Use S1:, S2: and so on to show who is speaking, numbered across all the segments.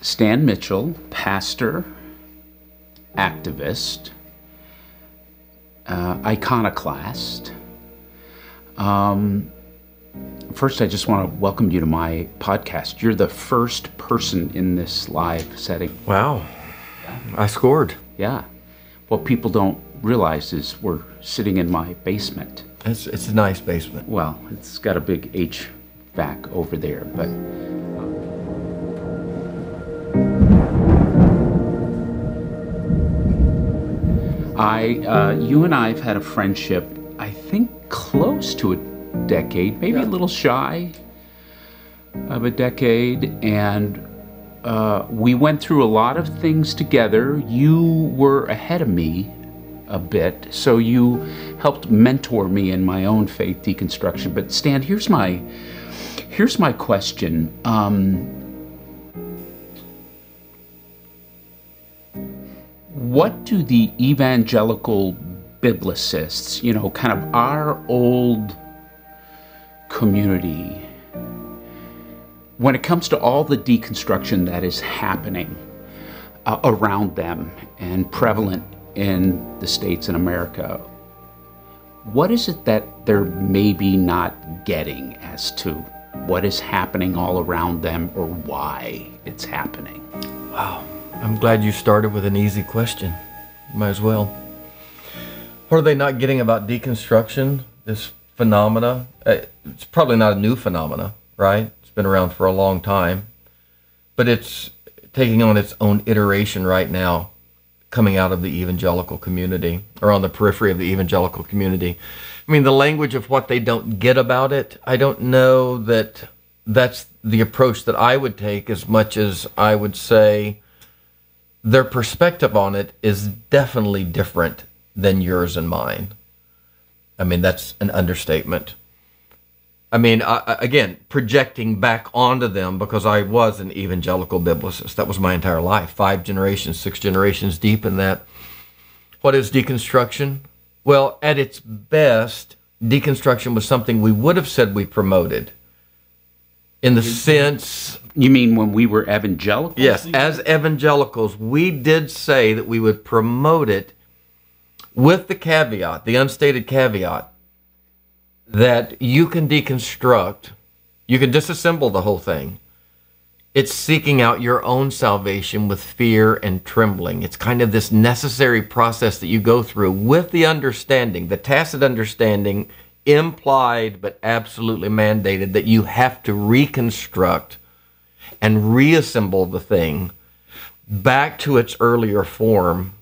S1: Stan Mitchell, pastor, activist, uh, iconoclast. Um, first, I just want to welcome you to my podcast. You're the first person in this live setting.
S2: Wow. I scored.
S1: Yeah. What people don't realize is we're sitting in my basement.
S2: It's, it's a nice basement.
S1: Well, it's got a big HVAC over there, but. I, uh, you and I have had a friendship, I think close to a decade, maybe a little shy of a decade, and uh, we went through a lot of things together. You were ahead of me a bit, so you helped mentor me in my own faith deconstruction. But Stan, here's my here's my question. Um, what do the evangelical biblicists, you know, kind of our old community, when it comes to all the deconstruction that is happening uh, around them and prevalent in the states in America, what is it that they're maybe not getting as to what is happening all around them or why it's happening?
S2: Wow. I'm glad you started with an easy question. Might as well. What are they not getting about deconstruction? This phenomena? Uh, it's probably not a new phenomena, right? It's been around for a long time. But it's taking on its own iteration right now, coming out of the evangelical community or on the periphery of the evangelical community. I mean, the language of what they don't get about it, I don't know that that's the approach that I would take as much as I would say their perspective on it is definitely different than yours and mine. I mean, that's an understatement. I mean, I, again, projecting back onto them because I was an evangelical biblicist. That was my entire life, five generations, six generations deep in that. What is deconstruction? Well, at its best, deconstruction was something we would have said we promoted in the sense
S1: You mean when we were evangelicals?
S2: Yes, as evangelicals, we did say that we would promote it with the caveat, the unstated caveat, that you can deconstruct, you can disassemble the whole thing. It's seeking out your own salvation with fear and trembling. It's kind of this necessary process that you go through with the understanding, the tacit understanding, implied but absolutely mandated, that you have to reconstruct and reassemble the thing back to its earlier form.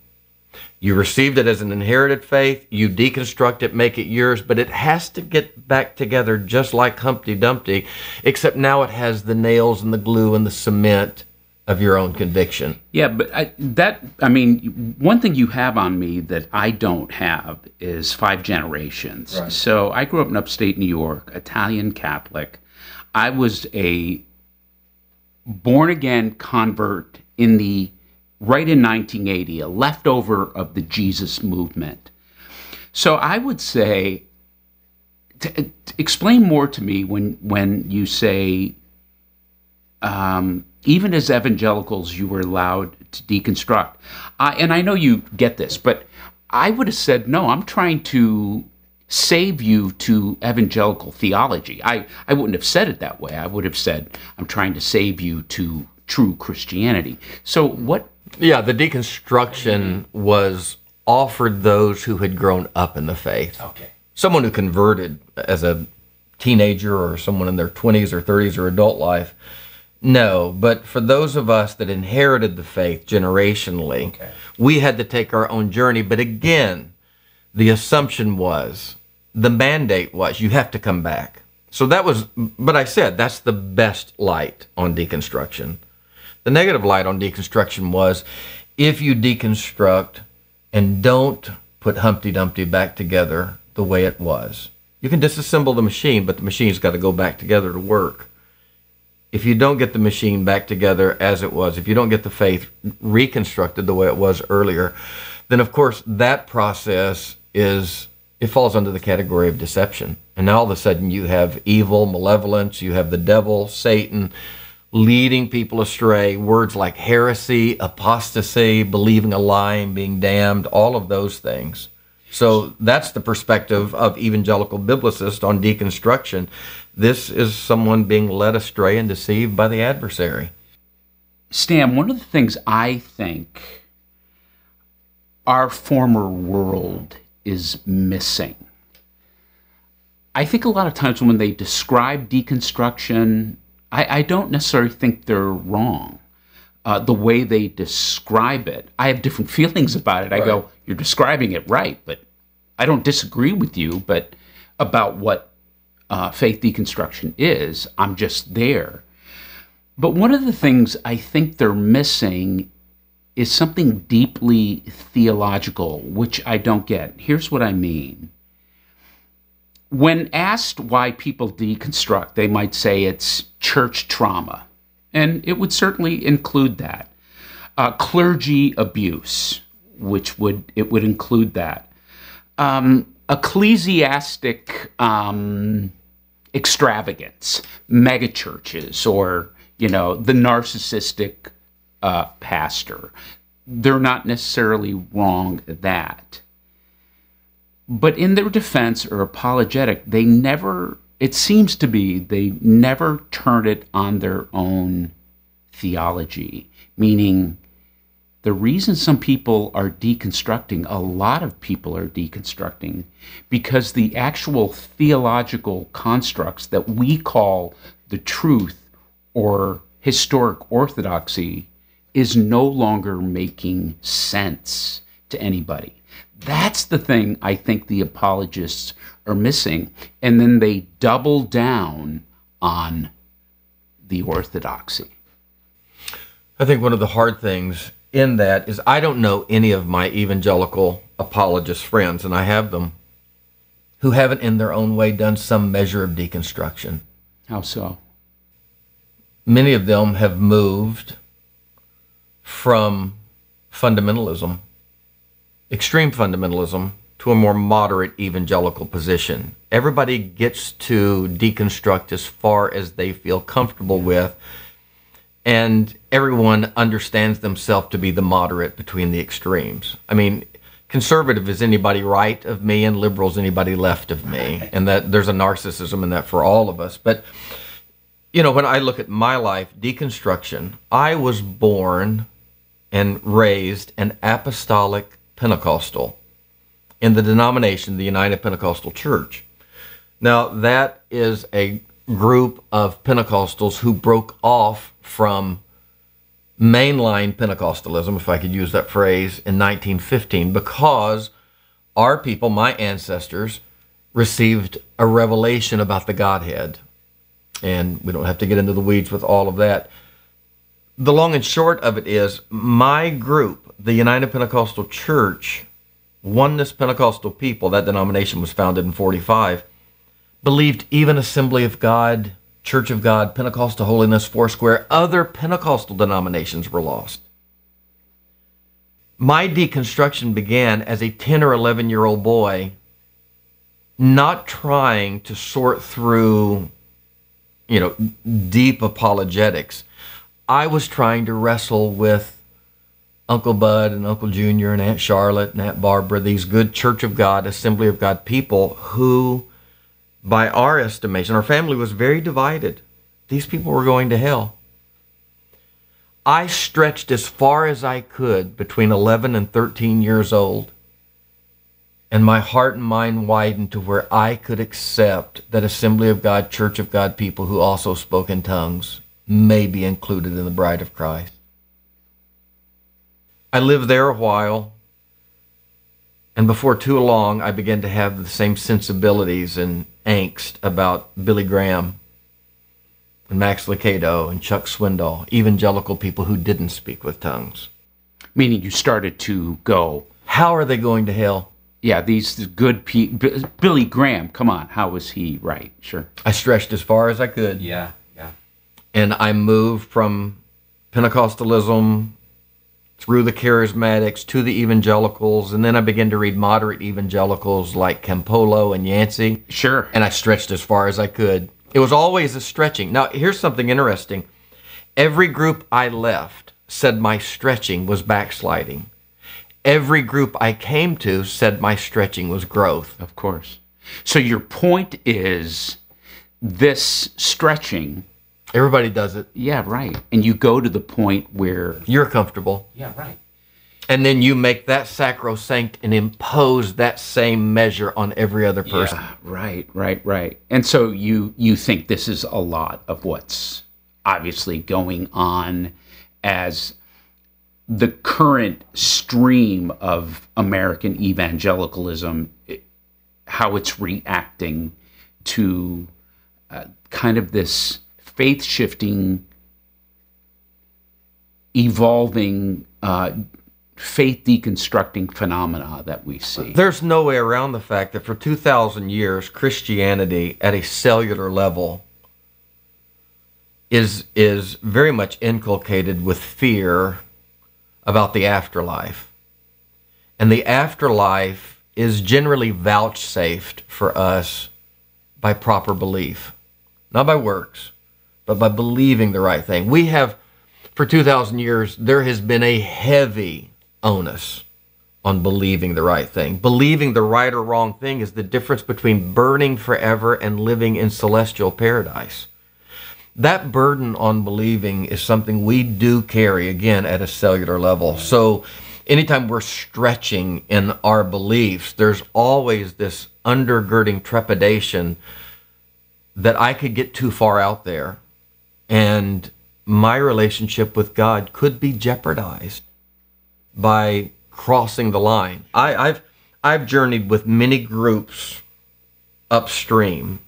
S2: You received it as an inherited faith, you deconstruct it, make it yours, but it has to get back together just like Humpty Dumpty, except now it has the nails and the glue and the cement of your own conviction.
S1: Yeah, but I, that, I mean, one thing you have on me that I don't have is five generations.
S2: Right.
S1: So I grew up in upstate New York, Italian Catholic. I was a born again convert in the right in 1980, a leftover of the Jesus movement. So I would say, to, to explain more to me when when you say, um, even as evangelicals, you were allowed to deconstruct. I, and I know you get this, but I would have said no. I'm trying to save you to evangelical theology. I, I wouldn't have said it that way. I would have said, I'm trying to save you to true Christianity. So, what?
S2: Yeah, the deconstruction was offered those who had grown up in the faith.
S1: Okay.
S2: Someone who converted as a teenager or someone in their 20s or 30s or adult life. No, but for those of us that inherited the faith generationally,
S1: Okay.
S2: we had to take our own journey. But again, the assumption was, the mandate was, you have to come back. So that was, but I said that's the best light on deconstruction. The negative light on deconstruction was if you deconstruct and don't put Humpty Dumpty back together the way it was, you can disassemble the machine, but the machine's got to go back together to work. If you don't get the machine back together as it was, if you don't get the faith reconstructed the way it was earlier, then of course that process is it falls under the category of deception. And now all of a sudden you have evil, malevolence, you have the devil, Satan, leading people astray. Words like heresy, apostasy, believing a lie and being damned, all of those things. So that's the perspective of evangelical biblicists on deconstruction. This is someone being led astray and deceived by the adversary.
S1: Stan, one of the things I think our former world is missing. I think a lot of times when they describe deconstruction, I, I don't necessarily think they're wrong. Uh, the way they describe it, I have different feelings about it. I go, "You're describing it right," but I don't disagree with you. But about what uh, faith deconstruction is, I'm just there. But one of the things I think they're missing is something deeply theological, which I don't get. Here's what I mean. When asked why people deconstruct, they might say it's church trauma, and it would certainly include that. Uh, clergy abuse, which would it would include that. Um, ecclesiastic um, extravagance, megachurches, or you know the narcissistic uh, pastor. They're not necessarily wrong at that. But in their defense or apologetic, they never, it seems to be, they never turn it on their own theology, meaning the reason some people are deconstructing, a lot of people are deconstructing, because the actual theological constructs that we call the truth or historic orthodoxy is no longer making sense to anybody. That's the thing I think the apologists are missing. And then they double down on the orthodoxy.
S2: I think one of the hard things in that is I don't know any of my evangelical apologist friends, and I have them, who haven't in their own way done some measure of deconstruction.
S1: How so?
S2: Many of them have moved from fundamentalism, extreme fundamentalism, to a more moderate evangelical position. Everybody gets to deconstruct as far as they feel comfortable with, and everyone understands themselves to be the moderate between the extremes. I mean, conservative is anybody right of me, and liberal is anybody left of me, and that there's a narcissism in that for all of us. But you know, when I look at my life, deconstruction, I was born and raised an apostolic Pentecostal in the denomination, the United Pentecostal Church. Now, that is a group of Pentecostals who broke off from mainline Pentecostalism, if I could use that phrase, in 1915 because our people, my ancestors, received a revelation about the Godhead. And we don't have to get into the weeds with all of that the long and short of it is my group, the United Pentecostal Church, Oneness Pentecostal people, that denomination was founded in 45, believed even Assembly of God, Church of God, Pentecostal Holiness, Foursquare, other Pentecostal denominations were lost. My deconstruction began as a 10 or 11 year old boy, not trying to sort through, you know, deep apologetics I was trying to wrestle with Uncle Bud and Uncle Junior and Aunt Charlotte and Aunt Barbara, these good Church of God, Assembly of God people who, by our estimation, our family was very divided. These people were going to hell. I stretched as far as I could between 11 and 13 years old, and my heart and mind widened to where I could accept that Assembly of God, Church of God people who also spoke in tongues may be included in the bride of Christ. I lived there a while, and before too long, I began to have the same sensibilities and angst about Billy Graham and Max Lucado and Chuck Swindoll, evangelical people who didn't speak with tongues.
S1: Meaning you started to go,
S2: How are they going to hell?
S1: Yeah, these good people. Billy Graham, come on, how was he right? Sure.
S2: I stretched as far as I could.
S1: Yeah, yeah
S2: and I moved from Pentecostalism through the charismatics to the evangelicals, and then I began to read moderate evangelicals like Campolo and Yancey.
S1: Sure.
S2: And I stretched as far as I could. It was always a stretching. Now, here's something interesting. Every group I left said my stretching was backsliding. Every group I came to said my stretching was growth.
S1: Of course. So your point is this stretching.
S2: Everybody does it.
S1: Yeah, right. And you go to the point where.
S2: You're comfortable.
S1: Yeah, right.
S2: And then you make that sacrosanct and impose that same measure on every other person.
S1: Yeah, right, right, right. And so you you think this is a lot of what's obviously going on as the current stream of American evangelicalism, how it's reacting to uh, kind of this faith shifting, evolving, uh, faith deconstructing phenomena that we see.
S2: There's no way around the fact that for 2,000 years, Christianity at a cellular level is, is very much inculcated with fear about the afterlife. And the afterlife is generally vouchsafed for us by proper belief, not by works, but by believing the right thing. We have, for 2,000 years, there has been a heavy onus on believing the right thing. Believing the right or wrong thing is the difference between burning forever and living in celestial paradise. That burden on believing is something we do carry again at a cellular level. So, anytime we're stretching in our beliefs, there's always this undergirding trepidation that I could get too far out there and my relationship with God could be jeopardized by crossing the line. I, have I've journeyed with many groups upstream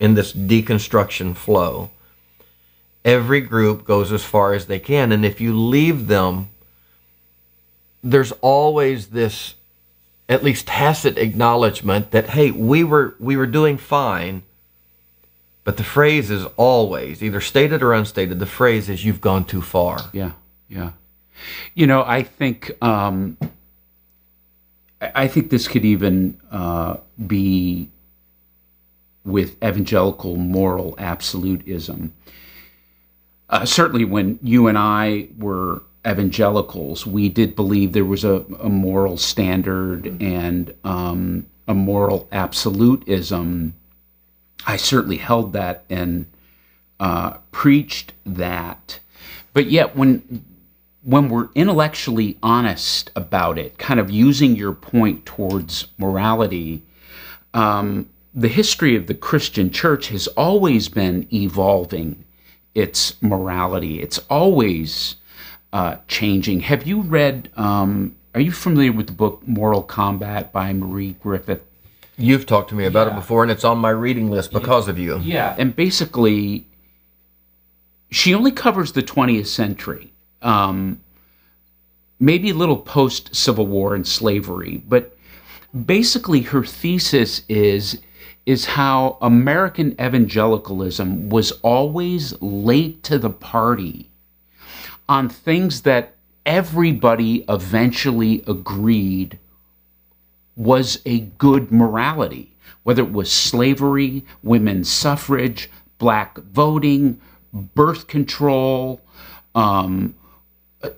S2: in this deconstruction flow. Every group goes as far as they can, and if you leave them, there's always this at least tacit acknowledgement that hey, we were we were doing fine. But the phrase is always either stated or unstated. The phrase is you've gone too far.
S1: Yeah, yeah. You know, I think um, I think this could even uh, be with evangelical moral absolutism. Uh, certainly, when you and I were evangelicals, we did believe there was a, a moral standard and um, a moral absolutism. I certainly held that and uh, preached that. But yet, when when we're intellectually honest about it, kind of using your point towards morality, um, the history of the Christian church has always been evolving its morality. It's always uh, changing. Have you read, um, are you familiar with the book Moral Combat by Marie Griffith?
S2: You've talked to me about yeah. it before, and it's on my reading list because of you.
S1: Yeah. And basically, she only covers the 20th century um, maybe a little post Civil War and slavery, but basically her thesis is is how American evangelicalism was always late to the party on things that everybody eventually agreed was a good morality, whether it was slavery, women's suffrage, black voting, birth control, um,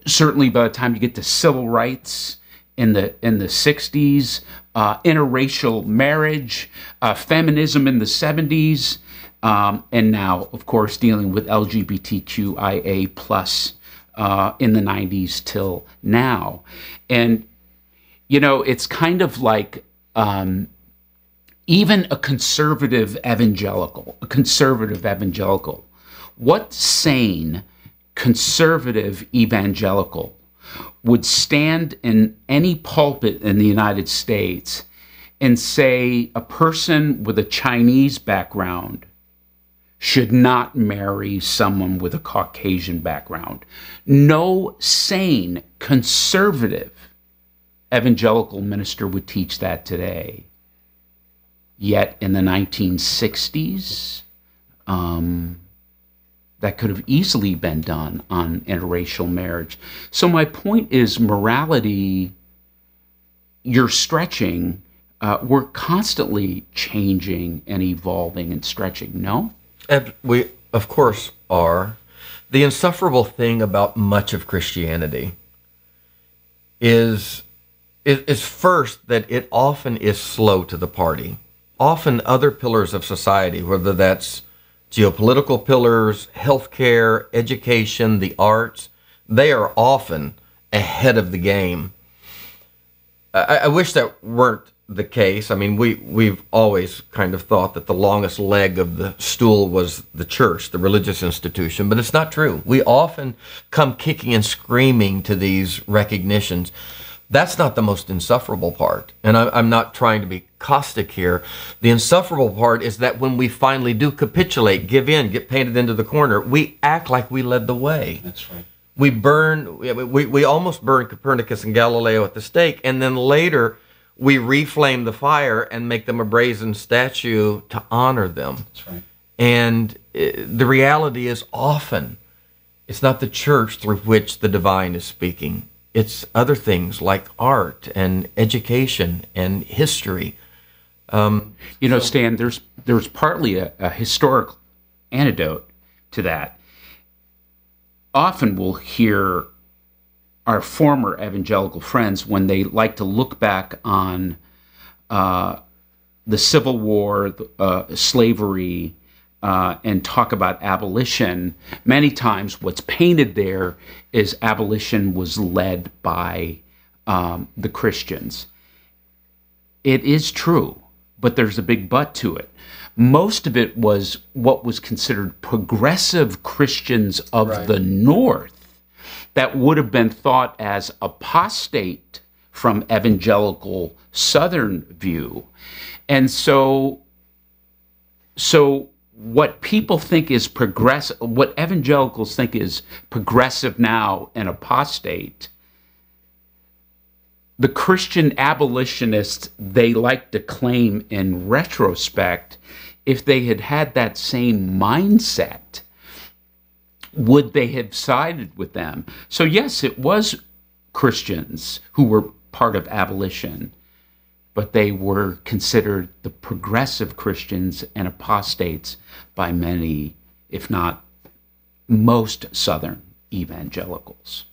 S1: certainly by the time you get to civil rights in the in the 60s, uh, interracial marriage, uh, feminism in the 70s, um, and now, of course, dealing with LGBTQIA plus uh, in the 90s till now, and you know, it's kind of like. Um, even a conservative evangelical, a conservative evangelical, what sane conservative evangelical would stand in any pulpit in the United States and say a person with a Chinese background should not marry someone with a Caucasian background. No sane conservative evangelical minister would teach that today. Yet in the 1960s, um, that could have easily been done on interracial marriage. So my point is morality, you're stretching, uh, we're constantly changing and evolving and stretching, no?
S2: And we, of course, are. The insufferable thing about much of Christianity is, is, first that it often is slow to the party. Often other pillars of society, whether that's geopolitical pillars, healthcare, education, the arts, they are often ahead of the game. I, I wish that weren't the case. I mean, we we've always kind of thought that the longest leg of the stool was the church, the religious institution, but it's not true. We often come kicking and screaming to these recognitions. That's not the most insufferable part, and I, I'm not trying to be caustic here. The insufferable part is that when we finally do capitulate, give in, get painted into the corner, we act like we led the way.
S1: That's right.
S2: We burn, we, we, almost burn Copernicus and Galileo at the stake, and then later we reflame the fire and make them a brazen statue to honor them.
S1: That's right.
S2: And uh, the reality is often it's not the church through which the divine is speaking. It's other things like art and education and history. Um,
S1: You know, Stan, there's there's partly a, a historic antidote to that. Often we'll hear our former evangelical friends when they like to look back on uh, the Civil War, uh, slavery, uh, and talk about abolition. Many times, what's painted there is abolition was led by um, the Christians. It is true, but there's a big but to it. Most of it was what was considered progressive Christians of
S2: Right.
S1: the North that would have been thought as apostate from evangelical Southern view. And so, so what people think is progressive, what evangelicals think is progressive now and apostate, the Christian abolitionists, they like to claim in retrospect, if they had had that same mindset, would they have sided with them? So, yes, it was Christians who were part of abolition, but they were considered the progressive Christians and apostates by many, if not most Southern evangelicals.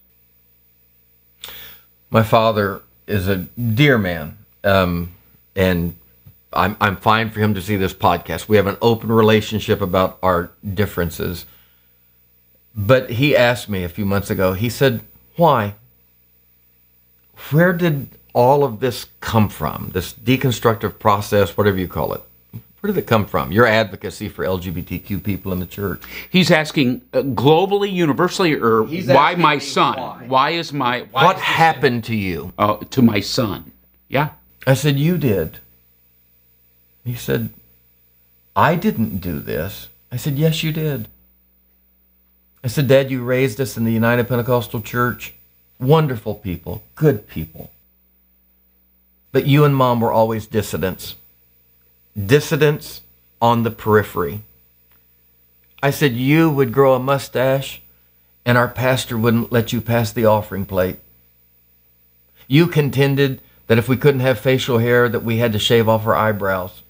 S2: my father is a dear man, um, and I'm I'm fine for him to see this podcast. We have an open relationship about our differences. But he asked me a few months ago. He said, "Why? Where did all of this come from? This deconstructive process, whatever you call it. Where did it come from? Your advocacy for LGBTQ people in the church."
S1: He's asking uh, globally, universally, or
S2: He's
S1: why my son?
S2: why.
S1: is my
S2: what happened to you?
S1: uh, to my son? Yeah,
S2: I said, You did. He said, I didn't do this. I said, Yes, you did. I said, Dad, you raised us in the United Pentecostal Church. Wonderful people, good people. But you and mom were always dissidents. Dissidents on the periphery. I said, You would grow a mustache, and our pastor wouldn't let you pass the offering plate. You contended that if we couldn't have facial hair, that we had to shave off our eyebrows.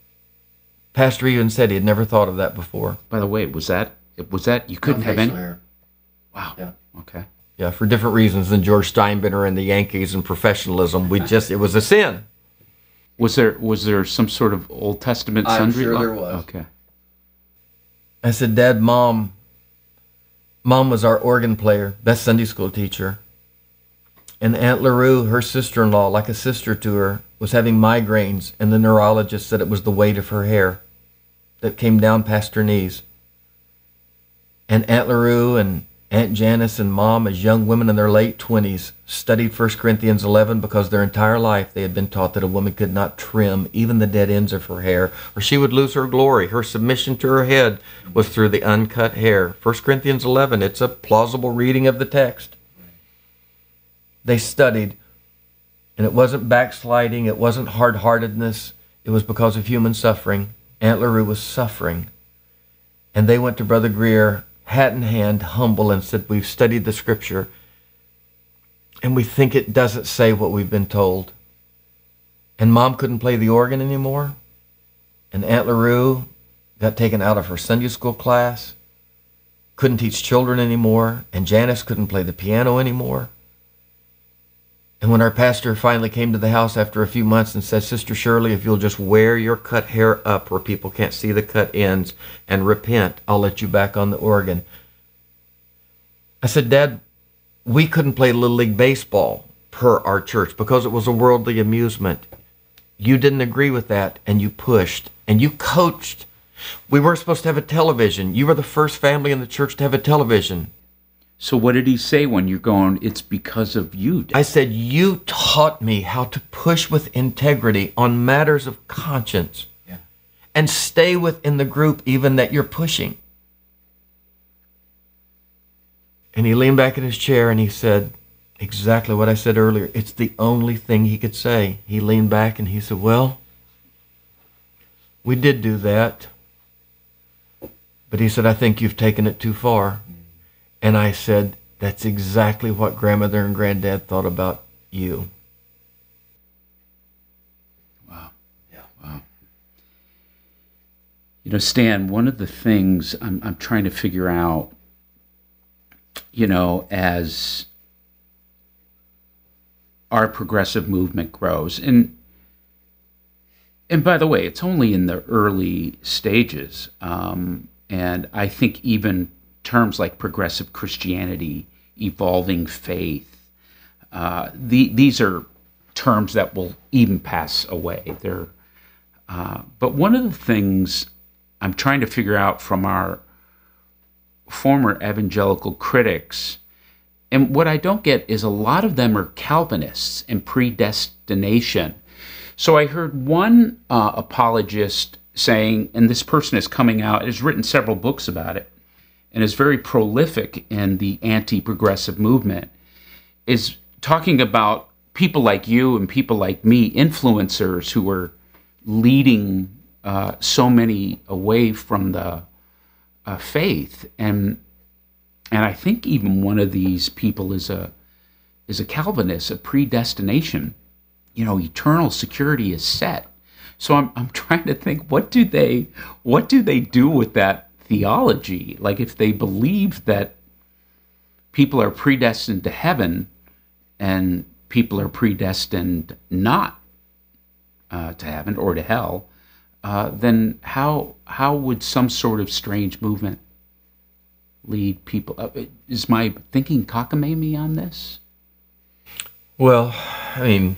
S2: Pastor even said he had never thought of that before.
S1: By the way, was that was that you couldn't have any? Wow.
S2: Yeah.
S1: Okay.
S2: Yeah, for different reasons than George Steinbrenner and the Yankees and professionalism. We just, it was a sin.
S1: Was there was there some sort of Old Testament
S2: I'm
S1: sundry
S2: sure
S1: law?
S2: there was.
S1: Okay.
S2: I said, Dad, Mom, Mom was our organ player, best Sunday school teacher. And Aunt LaRue, her sister in law, like a sister to her, was having migraines, and the neurologist said it was the weight of her hair that came down past her knees. And Aunt LaRue and Aunt Janice and Mom, as young women in their late 20s, studied 1 Corinthians 11 because their entire life they had been taught that a woman could not trim even the dead ends of her hair, or she would lose her glory. Her submission to her head was through the uncut hair. 1 Corinthians 11, it's a plausible reading of the text. They studied, and it wasn't backsliding, it wasn't hard heartedness, it was because of human suffering. Aunt LaRue was suffering. And they went to Brother Greer, hat in hand, humble, and said, We've studied the scripture, and we think it doesn't say what we've been told. And mom couldn't play the organ anymore. And Aunt LaRue got taken out of her Sunday school class. couldn't teach children anymore, and Janice couldn't play the piano anymore. And when our pastor finally came to the house after a few months and said, Sister Shirley, if you'll just wear your cut hair up where people can't see the cut ends and repent, I'll let you back on the organ. I said, Dad, we couldn't play Little League Baseball per our church because it was a worldly amusement. You didn't agree with that and you pushed and you coached. We weren't supposed to have a television. You were the first family in the church to have a television.
S1: So what did he say when you're going, it's because of you? Dad?
S2: I said, You taught me how to push with integrity on matters of conscience
S1: Yeah.
S2: and stay within the group even that you're pushing. And he leaned back in his chair and he said exactly what I said earlier. It's the only thing he could say. He leaned back and he said, Well, we did do that. But he said, I think you've taken it too far. And I said, That's exactly what grandmother and granddad thought about you.
S1: Wow. Yeah. Wow. You know, Stan, one of the things I'm, I'm trying to figure out, you know, as our progressive movement grows, and and by the way, it's only in the early stages, um, and I think even terms like progressive Christianity, evolving faith, uh, the, these are terms that will even pass away. They're, uh, but one of the things I'm trying to figure out from our former evangelical critics, and what I don't get is a lot of them are Calvinists and predestination. So I heard one uh, apologist saying, and this person is coming out, has written several books about it, and is very prolific in the anti progressive movement, is talking about people like you and people like me, influencers who are leading uh, so many away from the uh, faith. And and I think even one of these people is a is a Calvinist, a predestination. You know, eternal security is set. So I'm I'm trying to think what do they what do they do with that theology? Like if they believe that people are predestined to heaven and people are predestined not uh, to heaven or to hell, uh, then how how would some sort of strange movement lead people? Uh, is my thinking cockamamie on this?
S2: Well, I mean,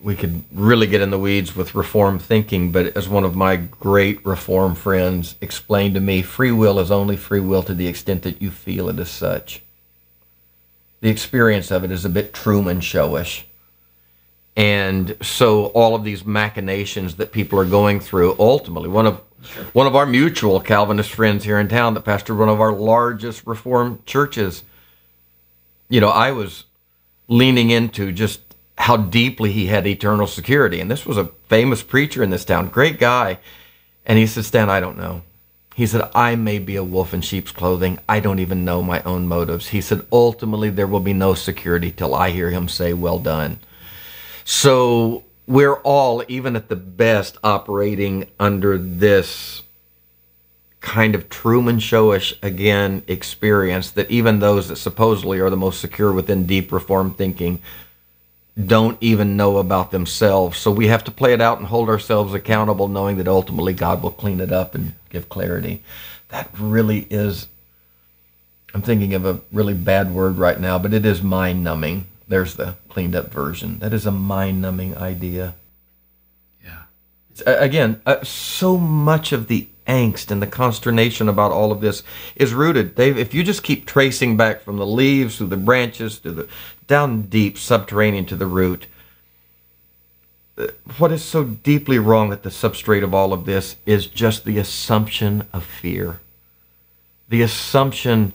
S2: we could really get in the weeds with reform thinking, but as one of my great reform friends explained to me, free will is only free will to the extent that you feel it as such. The experience of it is a bit Truman showish. And so all of these machinations that people are going through, ultimately, one of one of our mutual Calvinist friends here in town that pastored one of our largest Reformed churches, you know, I was leaning into just how deeply he had eternal security. And this was a famous preacher in this town, great guy. And he said, Stan, I don't know. He said, I may be a wolf in sheep's clothing. I don't even know my own motives. He said, ultimately, there will be no security till I hear him say, Well done. So we're all, even at the best, operating under this kind of Truman Showish again experience that even those that supposedly are the most secure within deep reform thinking don't even know about themselves. So we have to play it out and hold ourselves accountable, knowing that ultimately God will clean it up and give clarity. That really is, I'm thinking of a really bad word right now, but it is mind numbing. There's the cleaned up version. That is a mind numbing idea.
S1: Yeah.
S2: It's, again, uh, so much of the angst and the consternation about all of this is rooted. If you just keep tracing back from the leaves through the branches to the down deep subterranean to the root, uh, what is so deeply wrong at the substrate of all of this is just the assumption of fear. The assumption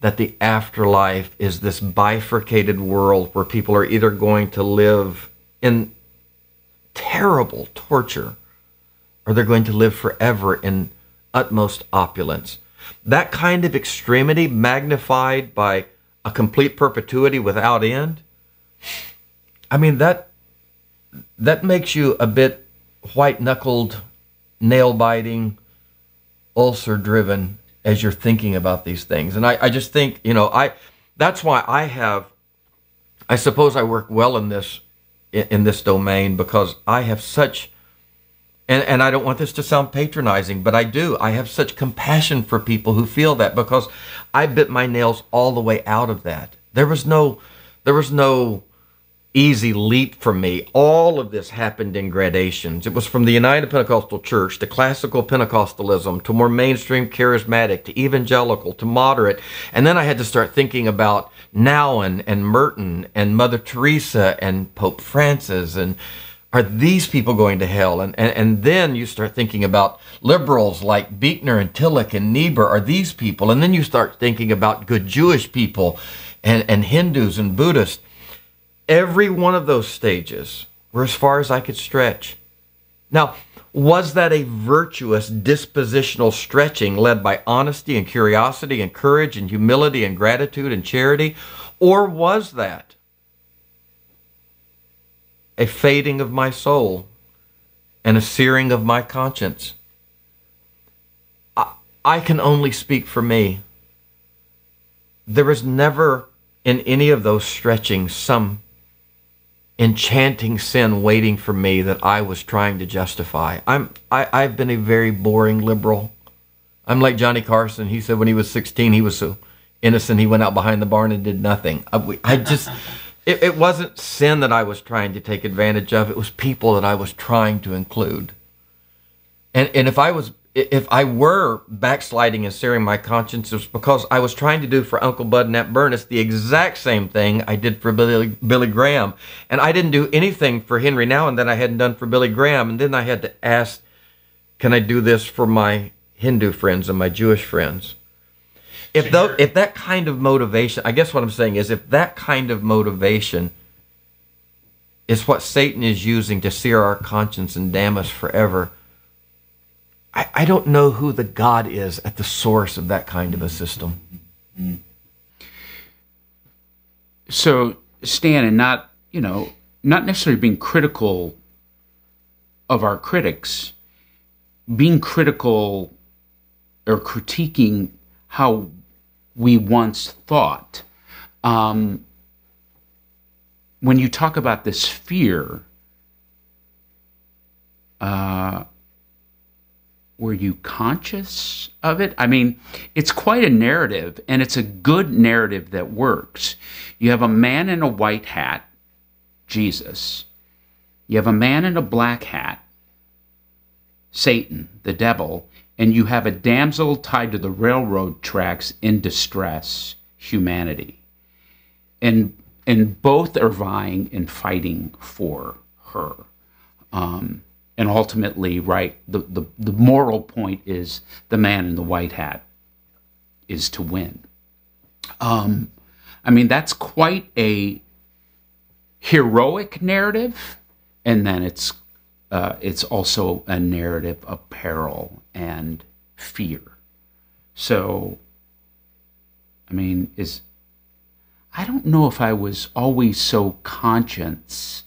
S2: that the afterlife is this bifurcated world where people are either going to live in terrible torture or they're going to live forever in utmost opulence. That kind of extremity magnified by a complete perpetuity without end. I mean that that makes you a bit white-knuckled, nail-biting, ulcer-driven as you're thinking about these things. And I, I just think, you know, I that's why I have I suppose I work well in this in this domain because I have such and, and I don't want this to sound patronizing, but I do. I have such compassion for people who feel that because I bit my nails all the way out of that. There was no there was no easy leap for me. All of this happened in gradations. It was from the United Pentecostal Church to classical Pentecostalism to more mainstream charismatic to evangelical to moderate. And then I had to start thinking about Nouwen and Merton and Mother Teresa and Pope Francis and are these people going to hell? And, and, and then you start thinking about liberals like Buechner and Tillich and Niebuhr. Are these people? And then you start thinking about good Jewish people and, and Hindus and Buddhists every one of those stages were as far as I could stretch. Now, was that a virtuous dispositional stretching led by honesty and curiosity and courage and humility and gratitude and charity? Or was that a fading of my soul and a searing of my conscience? I, I can only speak for me. There was never in any of those stretchings some enchanting sin waiting for me that I was trying to justify. I'm I, I've been a very boring liberal. I'm like Johnny Carson. He said when he was 16, he was so innocent he went out behind the barn and did nothing. I, I just it, it wasn't sin that I was trying to take advantage of. It was people that I was trying to include. And and if I was if I were backsliding and searing my conscience, it was because I was trying to do for Uncle Bud and Aunt Bernice the exact same thing I did for Billy, Billy Graham. And I didn't do anything for Henri Nouwen and then I hadn't done for Billy Graham. And then I had to ask, can I do this for my Hindu friends and my Jewish friends? If, sure. if that kind of motivation, I guess what I'm saying is if that kind of motivation is what Satan is using to sear our conscience and damn us forever – I, I don't know who the God is at the source of that kind of a system.
S1: So, Stan, and not, you know, not necessarily being critical of our critics, being critical or critiquing how we once thought. Um, when you talk about this fear, uh, were you conscious of it? I mean, it's quite a narrative, and it's a good narrative that works. You have a man in a white hat, Jesus. You have a man in a black hat, Satan, the devil, and you have a damsel tied to the railroad tracks in distress, humanity. And, and both are vying and fighting for her. Um, and ultimately, right, the, the, the moral point is the man in the white hat is to win. Um, I mean, that's quite a heroic narrative, and then it's uh, it's also a narrative of peril and fear. So, I mean, is I don't know if I was always so conscious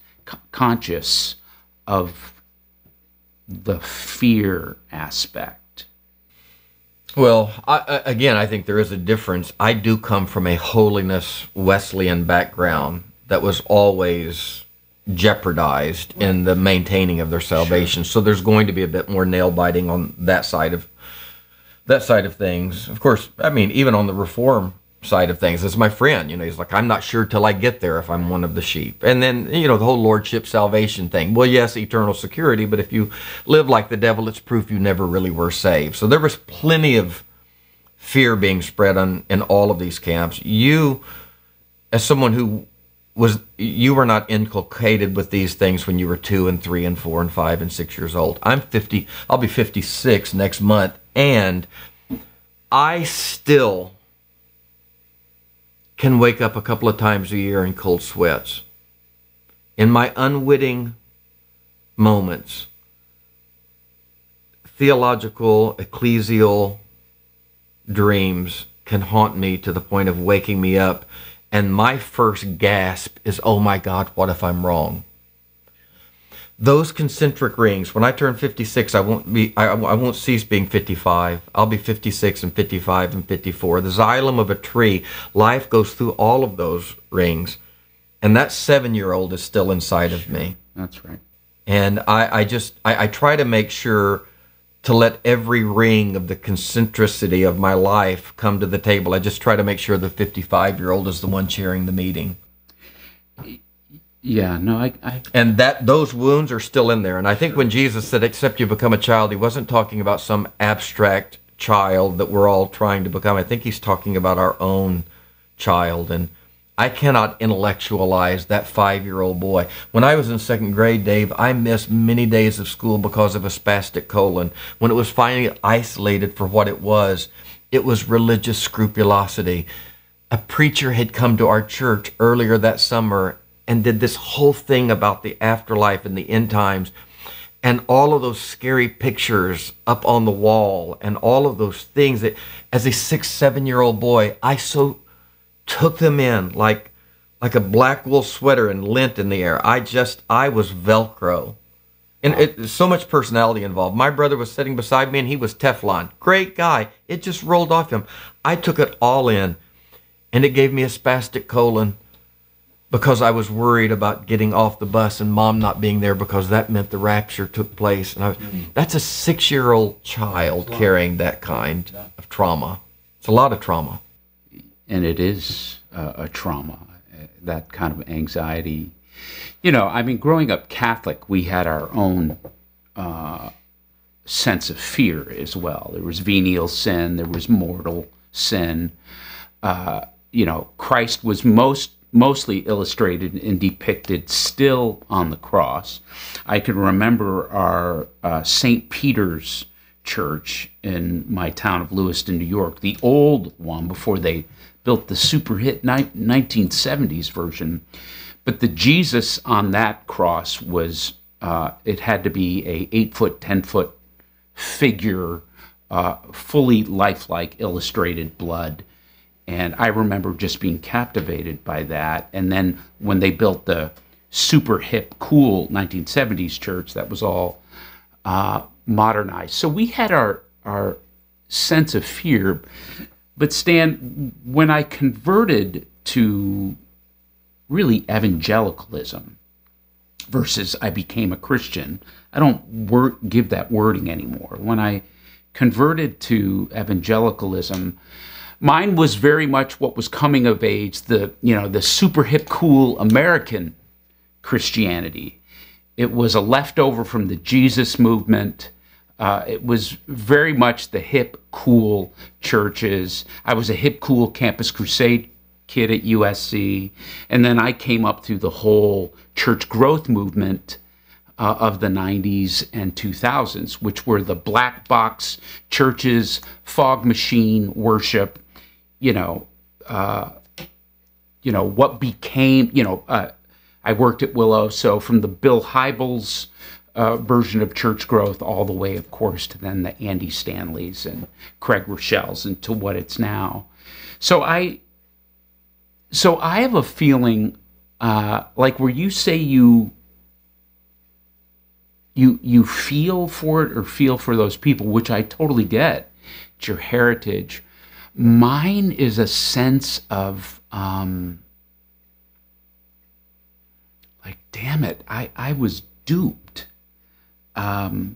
S1: conscious of the fear aspect?
S2: Well, I, again, I think there is a difference. I do come from a holiness Wesleyan background that was always jeopardized right. in the maintaining of their salvation. Sure. So there's going to be a bit more nail biting on that side of that side of things. Of course, I mean, even on the reform side of things as my friend. You know, he's like, I'm not sure till I get there if I'm one of the sheep. And then, you know, the whole lordship salvation thing. Well, yes, eternal security, but if you live like the devil, it's proof you never really were saved. So there was plenty of fear being spread on in all of these camps. You, as someone who was you were not inculcated with these things when you were two and three and four and five and six years old. I'm 50, I'll be 56 next month, and I still can wake up a couple of times a year in cold sweats. In my unwitting moments, theological, ecclesial dreams can haunt me to the point of waking me up. And my first gasp is, oh my God, what if I'm wrong? those concentric rings. When I turn 56, I won't be. I, I won't cease being 55. I'll be 56 and 55 and 54. The xylem of a tree. Life goes through all of those rings, and that seven-year-old is still inside of me.
S1: That's right.
S2: And I, I just I, I try to make sure to let every ring of the concentricity of my life come to the table. I just try to make sure the 55 year old is the one chairing the meeting.
S1: Yeah, no, I, I,
S2: And that those wounds are still in there. And I think when Jesus said, "Except you become a child," he wasn't talking about some abstract child that we're all trying to become. I think he's talking about our own child. And I cannot intellectualize that five year old boy. When I was in second grade, Dave, I missed many days of school because of a spastic colon. When it was finally isolated for what it was, it was religious scrupulosity. A preacher had come to our church earlier that summer and did this whole thing about the afterlife and the end times and all of those scary pictures up on the wall and all of those things that as a six seven year old boy i so took them in like like a black wool sweater and lint in the air. I just I was Velcro. And it, so much personality involved. My brother was sitting beside me and he was Teflon. Great guy. It just rolled off him. I took it all in and it gave me a spastic colon because I was worried about getting off the bus and mom not being there because that meant the rapture took place. And I was, that's a six year old child carrying that kind of trauma. It's a lot of trauma
S1: and it is uh, a trauma, uh, that kind of anxiety. You know, I mean, growing up Catholic, we had our own uh, sense of fear as well. There was venial sin, there was mortal sin. Uh, you know, Christ was most mostly illustrated and depicted still on the cross. I can remember our uh, St. Peter's church in my town of Lewiston, New York, the old one before they built the super hit ni- 1970s version. But the Jesus on that cross was, uh, it had to be a 8 foot, 10 foot figure, uh, fully lifelike illustrated blood. And I remember just being captivated by that. And then when they built the super hip, cool 1970s church, that was all uh, modernized. So we had our our sense of fear, but Stan, when I converted to really evangelicalism versus I became a Christian, I don't wor- give that wording anymore. When I converted to evangelicalism, mine was very much what was coming of age, the you know the super hip cool American Christianity. It was a leftover from the Jesus movement. Uh, it was very much the hip, cool churches. I was a hip, cool Campus Crusade kid at USC. And then I came up through the whole church growth movement uh, of the 90s and 2000s, which were the black box churches, fog machine worship, you know, uh, you know, what became, you know, uh, I worked at Willow, so from the Bill Hybels uh, version of church growth all the way, of course, to then the Andy Stanleys and Craig Groeschel's and to what it's now. So I, so I have a feeling uh, like where you say you you you feel for it or feel for those people, which I totally get. It's your heritage. Mine is a sense of um, like, damn it, I I was duped um,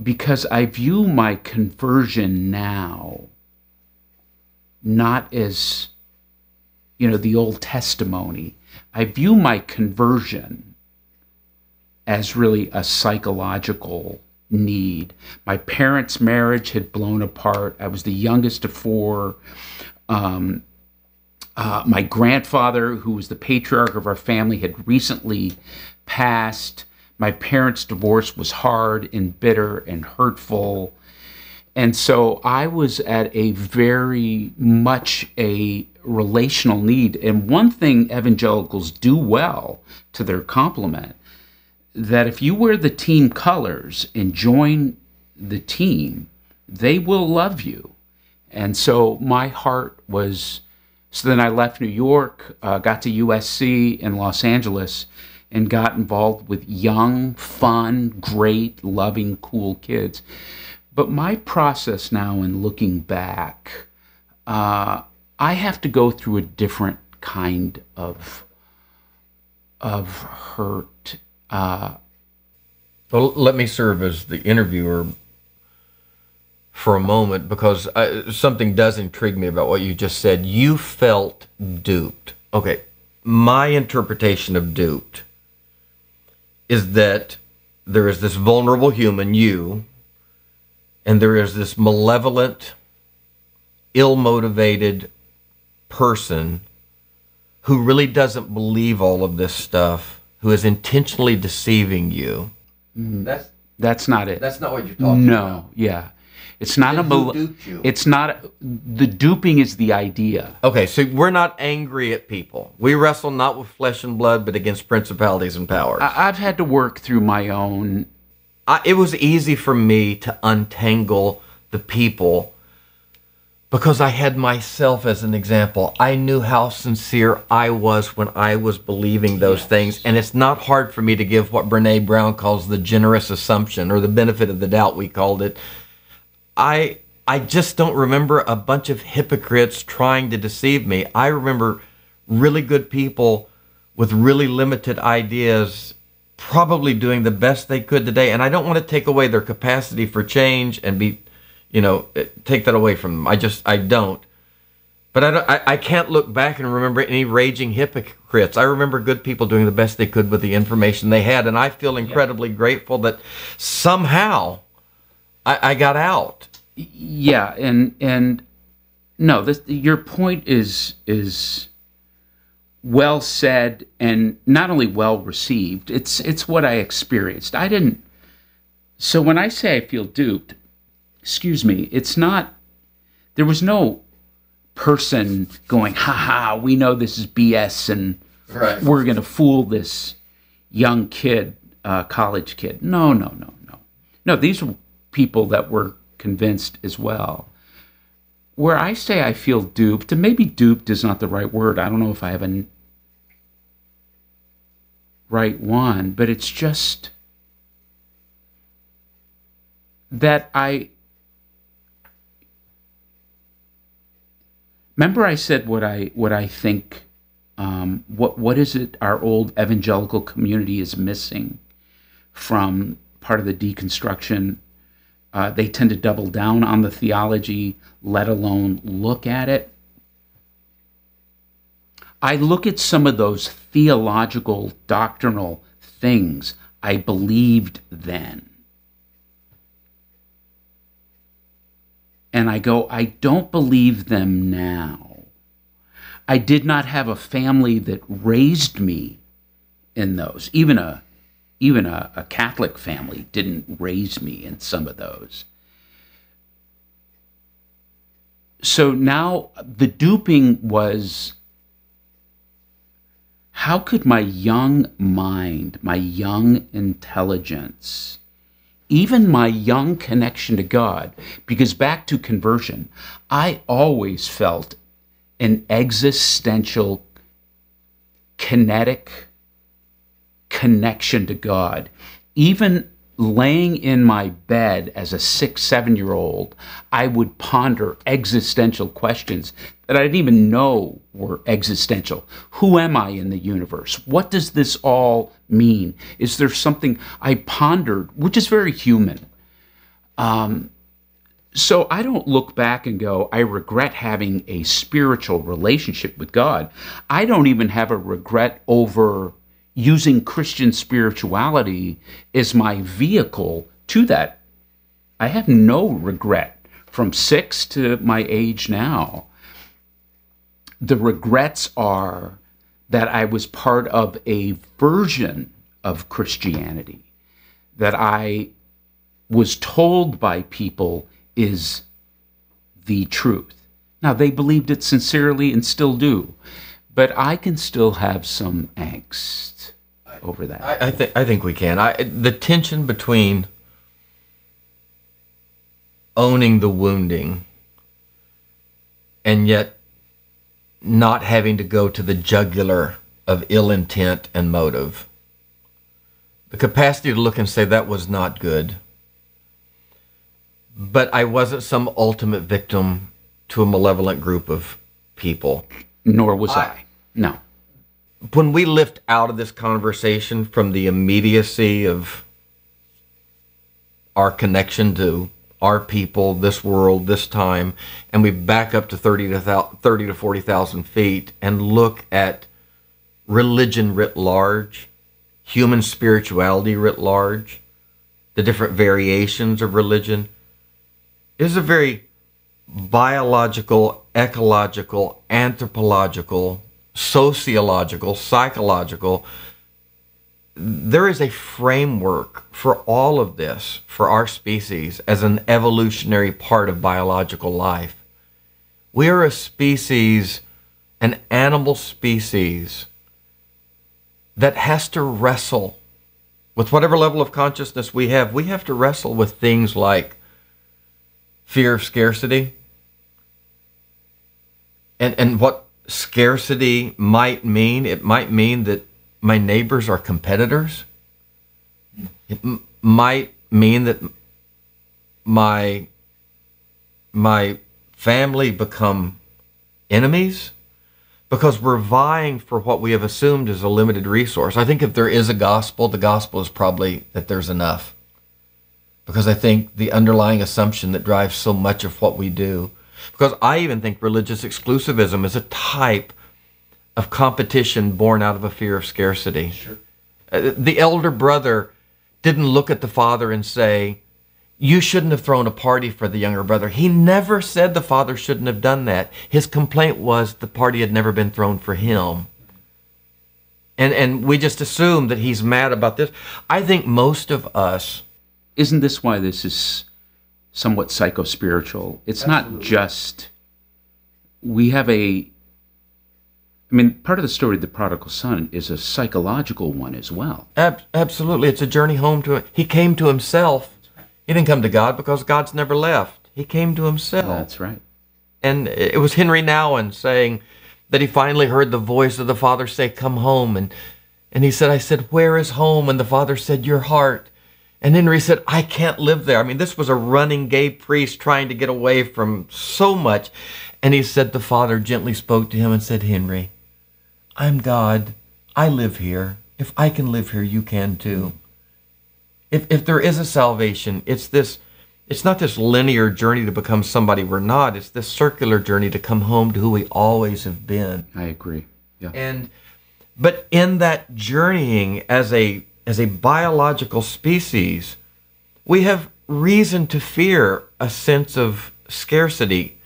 S1: because I view my conversion now not as, you know, the old testimony. I view my conversion as really a psychological need. My parents' marriage had blown apart. I was the youngest of four. Um, uh, my grandfather, who was the patriarch of our family, had recently passed. My parents' divorce was hard and bitter and hurtful. And so I was at a very much a relational need. And one thing evangelicals do well to their compliment that if you wear the team colors and join the team, they will love you. And so my heart was so then I left New York, uh, got to USC in Los Angeles, and got involved with young, fun, great, loving, cool kids. But my process now in looking back, uh, I have to go through a different kind of of hurt. Uh,
S2: well, let me serve as the interviewer for a moment because I, something does intrigue me about what you just said. You felt duped. Okay, my interpretation of duped is that there is this vulnerable human, you, and there is this malevolent, ill motivated person who really doesn't believe all of this stuff, who is intentionally deceiving you.
S1: Mm-hmm. That's that's not it.
S2: That's not what you're talking
S1: no,
S2: about.
S1: No, yeah. It's not
S2: then
S1: a mal- It's not the duping is the idea.
S2: Okay, so we're not angry at people. We wrestle not with flesh and blood, but against principalities and powers.
S1: I, have had to work through my own.
S2: I, it was easy for me to untangle the people because I had myself as an example. I knew how sincere I was when I was believing those yes. things. And it's not hard for me to give what Brene Brown calls the generous assumption or the benefit of the doubt, we called it. I I just don't remember a bunch of hypocrites trying to deceive me. I remember really good people with really limited ideas probably doing the best they could today. And I don't want to take away their capacity for change and be, you know, eh, take that away from them. I just, I don't. But I, don't, I, I can't look back and remember any raging hypocrites. I remember good people doing the best they could with the information they had. And I feel incredibly yeah. grateful that somehow I, I got out.
S1: Yeah, and and no, this, your point is is well said and not only well received. It's it's what I experienced. I didn't. So when I say I feel duped, excuse me, it's not. There was no person going, "Ha ha, we know this is BS, and right. we're going to fool this young kid, uh, college kid." No, no, no, no, no. These were people that were convinced as well. Where I say I feel duped, and maybe duped is not the right word. I don't know if I have a right one, but it's just that I remember I said what I what I think um, what what is it our old evangelical community is missing from part of the deconstruction uh, they tend to double down on the theology, let alone look at it. I look at some of those theological, doctrinal things I believed then. And I go, I don't believe them now. I did not have a family that raised me in those, even a even a, a Catholic family didn't raise me in some of those. So now the duping was how could my young mind, my young intelligence, even my young connection to God, because back to conversion, I always felt an existential, kinetic, connection to God. Even laying in my bed as a six, seven year old, I would ponder existential questions that I didn't even know were existential. Who am I in the universe? What does this all mean? Is there something I pondered, which is very human? Um, so I don't look back and go, I regret having a spiritual relationship with God. I don't even have a regret over using Christian spirituality as my vehicle to that. I have no regret from six to my age now. The regrets are that I was part of a version of Christianity that I was told by people is the truth. Now, they believed it sincerely and still do, but I can still have some angst over that.
S2: I, I think I think we can. I the tension between owning the wounding and yet not having to go to the jugular of ill intent and motive the capacity to look and say that was not good. But I wasn't some ultimate victim to a malevolent group of people.
S1: Nor was I. I. No.
S2: When we lift out of this conversation from the immediacy of our connection to our people, this world, this time, and we back up to 30 to 30 to 40,000 feet and look at religion writ large, human spirituality writ large, the different variations of religion, is a very biological, ecological, anthropological, sociological, psychological. There is a framework for all of this for our species as an evolutionary part of biological life. We are a species, an animal species, that has to wrestle with whatever level of consciousness we have. We have to wrestle with things like fear of scarcity and, and what scarcity might mean. It might mean that my neighbors are competitors. It m- might mean that my my family become enemies because we're vying for what we have assumed is a limited resource. I think if there is a gospel, the gospel is probably that there's enough. Because I think the underlying assumption that drives so much of what we do, because I even think religious exclusivism is a type of competition born out of a fear of scarcity. Sure. Uh, the elder brother didn't look at the father and say, you shouldn't have thrown a party for the younger brother. He never said the father shouldn't have done that. His complaint was the party had never been thrown for him. And and we just assume that he's mad about this. I think most of us
S1: isn't this why this is somewhat psycho-spiritual? It's Absolutely. not just we have a I mean, part of the story of the prodigal son is a psychological one as well.
S2: Ab- absolutely. It's a journey home to it. He came to himself he didn't come to God because God's never left. He came to himself.
S1: That's right.
S2: And it was Henri Nouwen saying that he finally heard the voice of the Father say, Come home. And, and he said, I said, Where is home? And the Father said, Your heart. And Henri said, I can't live there. I mean, this was a running gay priest trying to get away from so much. And he said, The Father gently spoke to him and said, Henri, I'm God. I live here. If I can live here, you can too if, if there is a salvation, it's this it's not this linear journey to become somebody we're not. It's this circular journey to come home to who we always have been.
S1: I agree. Yeah.
S2: And but in that journeying as a as a biological species, we have reason to fear a sense of scarcity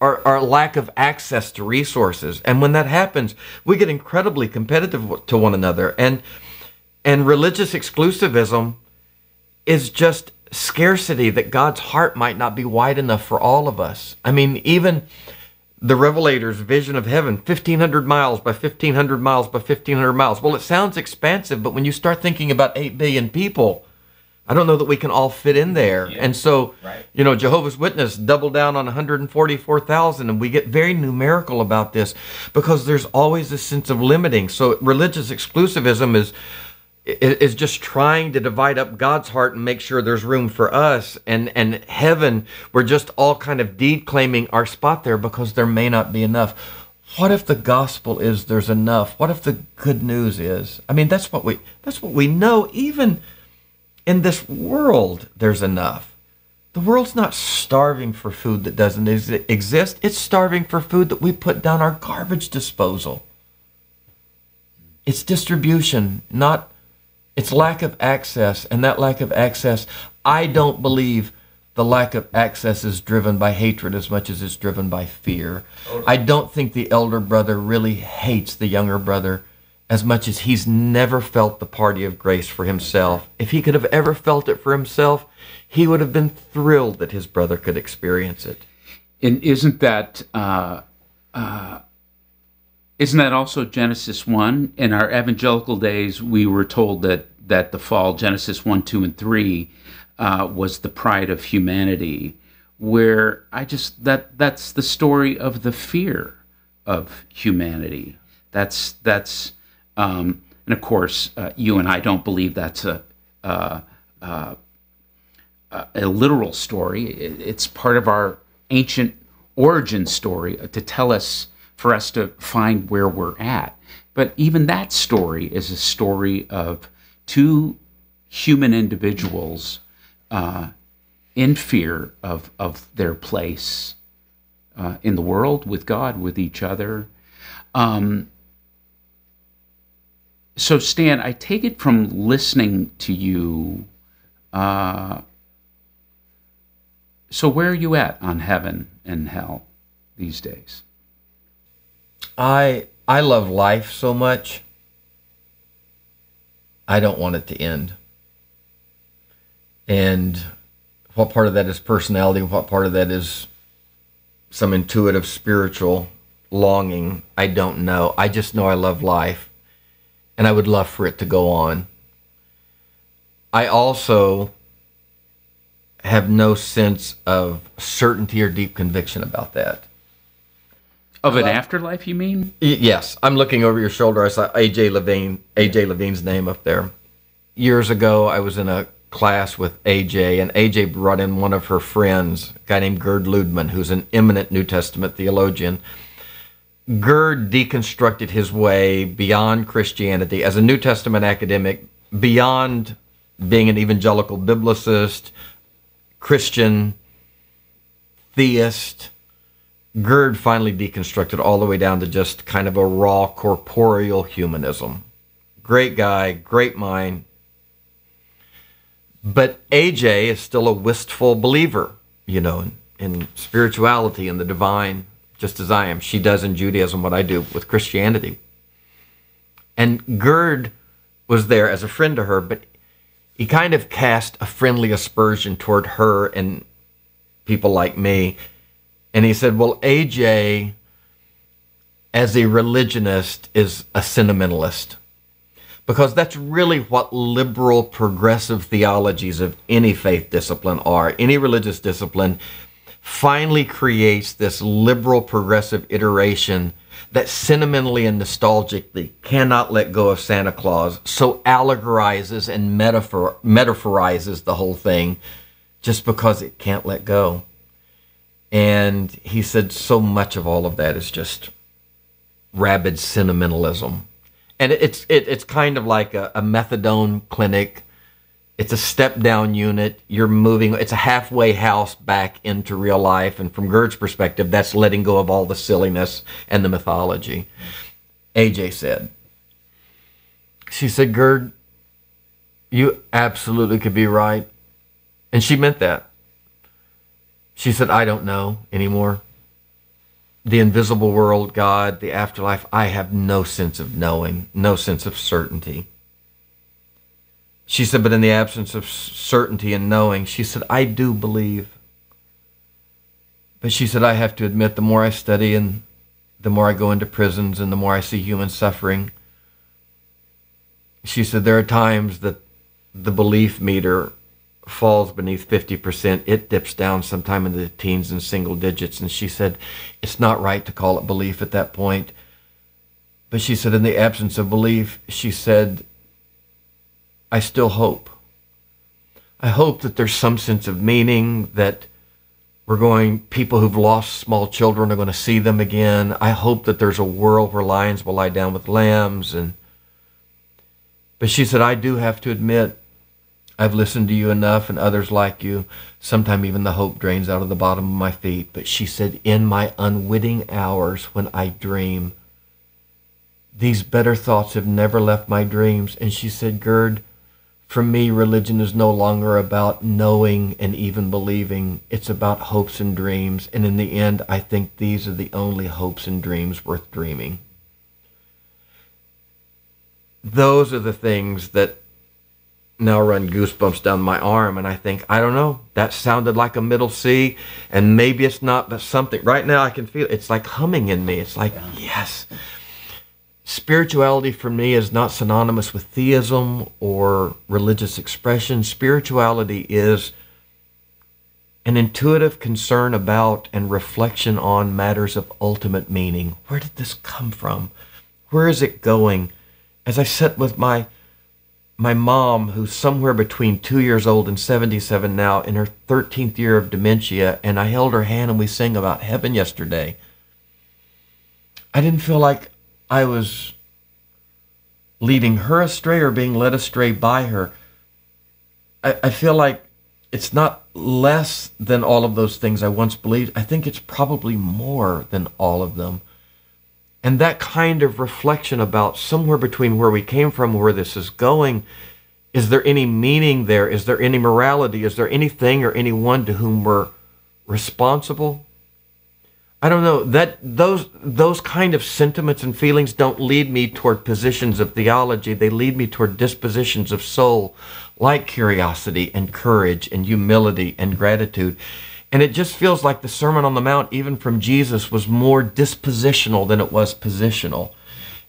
S2: or, or lack of access to resources. And when that happens, we get incredibly competitive to one another. And and religious exclusivism is just scarcity that God's heart might not be wide enough for all of us. I mean, even the Revelator's vision of heaven 1500 miles by 1500 miles by 1500 miles. Well, it sounds expansive, but when you start thinking about 8 billion people, I don't know that we can all fit in there. Yeah. And so, right. you know, Jehovah's Witness double down on 144,000 and we get very numerical about this because there's always a sense of limiting. So religious exclusivism is is just trying to divide up God's heart and make sure there's room for us. And, and heaven, we're just all kind of deed claiming our spot there because there may not be enough. What if the gospel is there's enough? What if the good news is? I mean, that's what we that's what we know. Even in this world, there's enough. The world's not starving for food that doesn't exist. It's starving for food that we put down our garbage disposal. It's distribution, not it's lack of access, and that lack of access, I don't believe the lack of access is driven by hatred as much as it's driven by fear. I don't think the elder brother really hates the younger brother as much as he's never felt the party of grace for himself. If he could have ever felt it for himself, he would have been thrilled that his brother could experience it.
S1: And isn't that uh, uh, isn't that also Genesis 1? In our evangelical days, we were told that, that the fall, Genesis 1, 2, and 3, uh, was the pride of humanity, where I just, that that's the story of the fear of humanity. That's, that's um, and of course, uh, you and I don't believe that's a uh, uh, a literal story. It's part of our ancient origin story to tell us, for us to find where we're at. But even that story is a story of two human individuals uh, in fear of, of their place uh, in the world, with God, with each other. Um, so, Stan, I take it from listening to you. Uh, so, where are you at on heaven and hell these days?
S2: I I love life so much. I don't want it to end. And what part of that is personality, what part of that is some intuitive spiritual longing, I don't know. I just know I love life and I would love for it to go on. I also have no sense of certainty or deep conviction about that.
S1: Of an afterlife, you mean?
S2: Yes, I'm looking over your shoulder. I saw AJ Levine, AJ Levine's name up there. Years ago, I was in a class with AJ, and AJ brought in one of her friends, a guy named Gerd Ludemann, who's an eminent New Testament theologian. Gerd deconstructed his way beyond Christianity as a New Testament academic, beyond being an evangelical biblicist, Christian, theist. Gerd finally deconstructed all the way down to just kind of a raw corporeal humanism. Great guy, great mind, but AJ is still a wistful believer, you know, in, in spirituality and the divine, just as I am. She does in Judaism what I do with Christianity. And Gerd was there as a friend to her, but he kind of cast a friendly aspersion toward her and people like me. And he said, Well, AJ, as a religionist, is a sentimentalist because that's really what liberal progressive theologies of any faith discipline are. Any religious discipline finally creates this liberal progressive iteration that sentimentally and nostalgically cannot let go of Santa Claus, so allegorizes and metaphor, metaphorizes the whole thing just because it can't let go. And he said so much of all of that is just rabid sentimentalism and it's it, it's kind of like a, a methadone clinic. It's a step down unit. You're moving. It's a halfway house back into real life. And from Gerd's perspective, that's letting go of all the silliness and the mythology. AJ said. She said, Gerd, you absolutely could be right. And she meant that. She said, I don't know anymore the invisible world, God, the afterlife, I have no sense of knowing, no sense of certainty. She said, but in the absence of certainty and knowing, she said, I do believe. But she said, I have to admit, the more I study and the more I go into prisons and the more I see human suffering, she said, there are times that the belief meter falls beneath 50%, it dips down sometime in the teens and single digits. And she said, it's not right to call it belief at that point. But she said, in the absence of belief, she said, I still hope. I hope that there's some sense of meaning that we're going, people who've lost small children are going to see them again. I hope that there's a world where lions will lie down with lambs. And, but she said, I do have to admit, I've listened to you enough and others like you. Sometimes even the hope drains out of the bottom of my feet. But she said, in my unwitting hours when I dream, these better thoughts have never left my dreams. And she said, Gerd, for me, religion is no longer about knowing and even believing. It's about hopes and dreams. And in the end, I think these are the only hopes and dreams worth dreaming. Those are the things that now run goosebumps down my arm and I think, I don't know, that sounded like a middle C and maybe it's not, but something. Right now I can feel it. it's like humming in me. It's like, yes. Spirituality for me is not synonymous with theism or religious expression. Spirituality is an intuitive concern about and reflection on matters of ultimate meaning. Where did this come from? Where is it going? as I sit with my my mom, who's somewhere between two years old and 77 now, in her 13th year of dementia, and I held her hand and we sang about heaven yesterday. I didn't feel like I was leading her astray or being led astray by her. I, I feel like it's not less than all of those things I once believed. I think it's probably more than all of them. And that kind of reflection about somewhere between where we came from, where this is going, is there any meaning there? Is there any morality? Is there anything or anyone to whom we're responsible? I don't know that those those kind of sentiments and feelings don't lead me toward positions of theology. They lead me toward dispositions of soul, like curiosity and courage and humility and gratitude. And it just feels like the Sermon on the Mount, even from Jesus, was more dispositional than it was positional.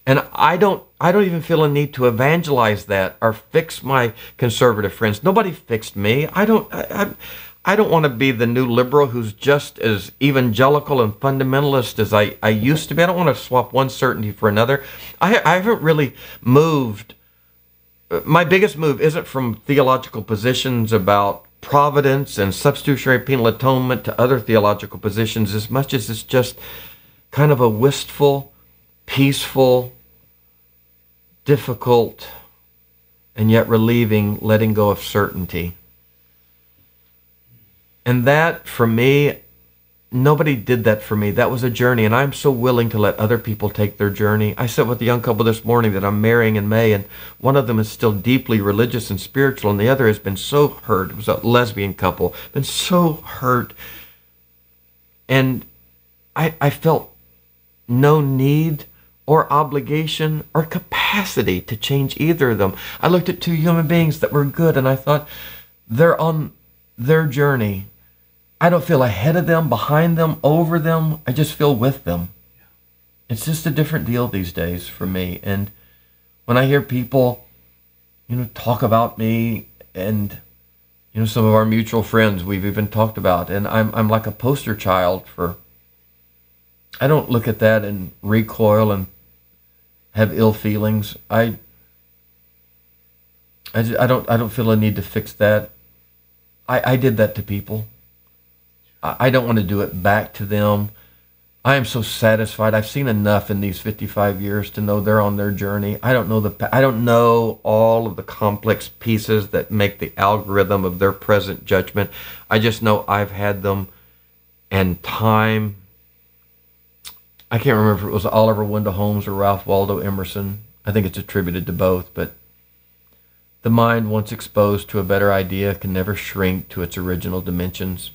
S2: And I don't I don't even feel a need to evangelize that or fix my conservative friends. Nobody fixed me. I don't I, I, don't want to be the new liberal who's just as evangelical and fundamentalist as I, I used to be. I don't want to swap one certainty for another. I, I haven't really moved. My biggest move isn't from theological positions about providence and substitutionary penal atonement to other theological positions as much as it's just kind of a wistful, peaceful, difficult, and yet relieving letting go of certainty. And that, for me, nobody did that for me. That was a journey, and I'm so willing to let other people take their journey. I sat with a young couple this morning that I'm marrying in May, and one of them is still deeply religious and spiritual, and the other has been so hurt. It was a lesbian couple, been so hurt. And I, I felt no need or obligation or capacity to change either of them. I looked at two human beings that were good, and I thought, they're on their journey I don't feel ahead of them, behind them, over them. I just feel with them. It's just a different deal these days for me. And when I hear people, you know, talk about me and you know some of our mutual friends we've even talked about, and I'm I'm like a poster child for. I don't look at that and recoil and have ill feelings. I. I, just, I don't I don't feel a need to fix that. I, I did that to people. I don't want to do it back to them. I am so satisfied. I've seen enough in these 55 years to know they're on their journey. I don't know the I don't know all of the complex pieces that make the algorithm of their present judgment. I just know I've had them and time I can't remember if it was Oliver Wendell Holmes or Ralph Waldo Emerson. I think it's attributed to both, but the mind once exposed to a better idea can never shrink to its original dimensions.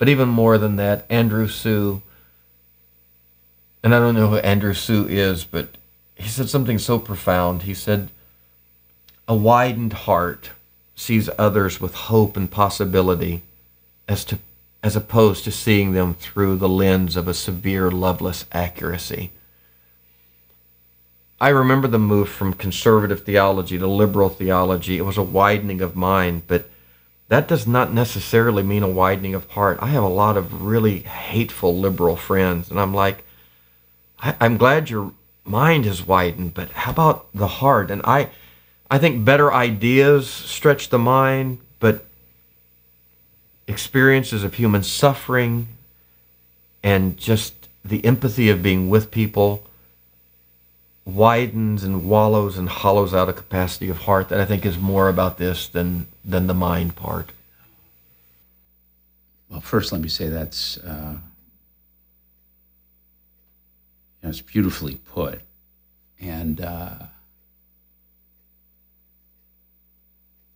S2: But even more than that, Andrew Sue, and I don't know who Andrew Sue is, but he said something so profound. He said, A widened heart sees others with hope and possibility as to as opposed to seeing them through the lens of a severe loveless accuracy. I remember the move from conservative theology to liberal theology. It was a widening of mind, but that does not necessarily mean a widening of heart. I have a lot of really hateful liberal friends, and I'm like, I, am glad your mind has widened, but how about the heart? And I, I think better ideas stretch the mind, but experiences of human suffering and just the empathy of being with people widens and wallows and hollows out a capacity of heart that I think is more about this than than the mind part.
S1: Well, first, let me say that's uh, it's beautifully put, and uh,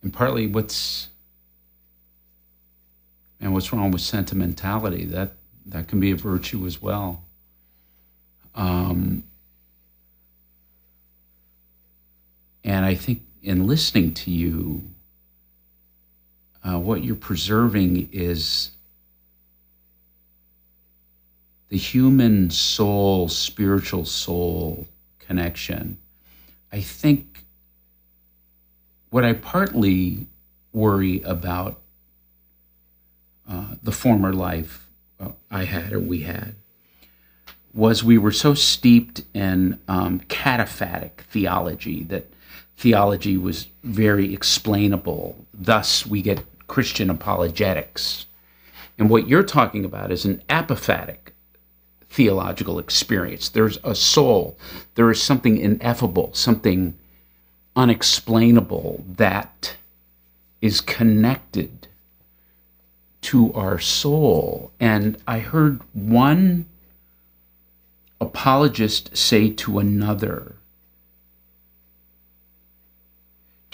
S1: and partly what's and what's wrong with sentimentality that that can be a virtue as well. Um, And I think in listening to you, uh, what you're preserving is the human soul, spiritual soul connection. I think what I partly worry about uh, the former life uh, I had or we had was we were so steeped in um, cataphatic theology that theology was very explainable. Thus, we get Christian apologetics. And what you're talking about is an apophatic theological experience. There's a soul, there is something ineffable, something unexplainable that is connected to our soul. And I heard one apologist say to another,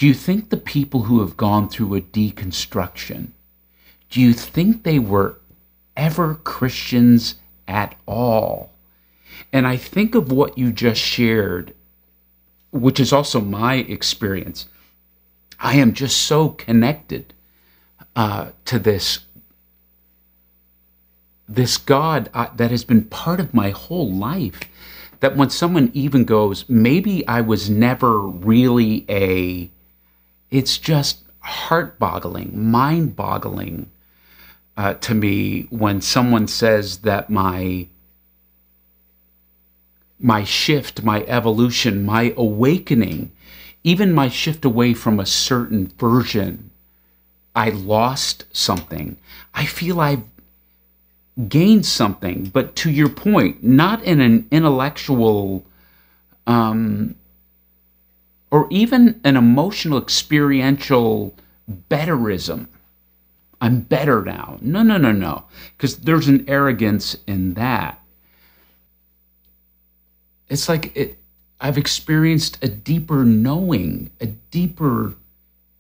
S1: Do you think the people who have gone through a deconstruction, do you think they were ever Christians at all? And I think of what you just shared, which is also my experience. I am just so connected uh, to this this God uh, that has been part of my whole life. That when someone even goes, maybe I was never really a, it's just heart boggling, mind boggling uh, to me when someone says that my my shift, my evolution, my awakening, even my shift away from a certain version, I lost something. I feel I've gained something, but to your point, not in an intellectual um, or even an emotional, experiential betterism. I'm better now. No, no, no, no. Because there's an arrogance in that. It's like it, I've experienced a deeper knowing, a deeper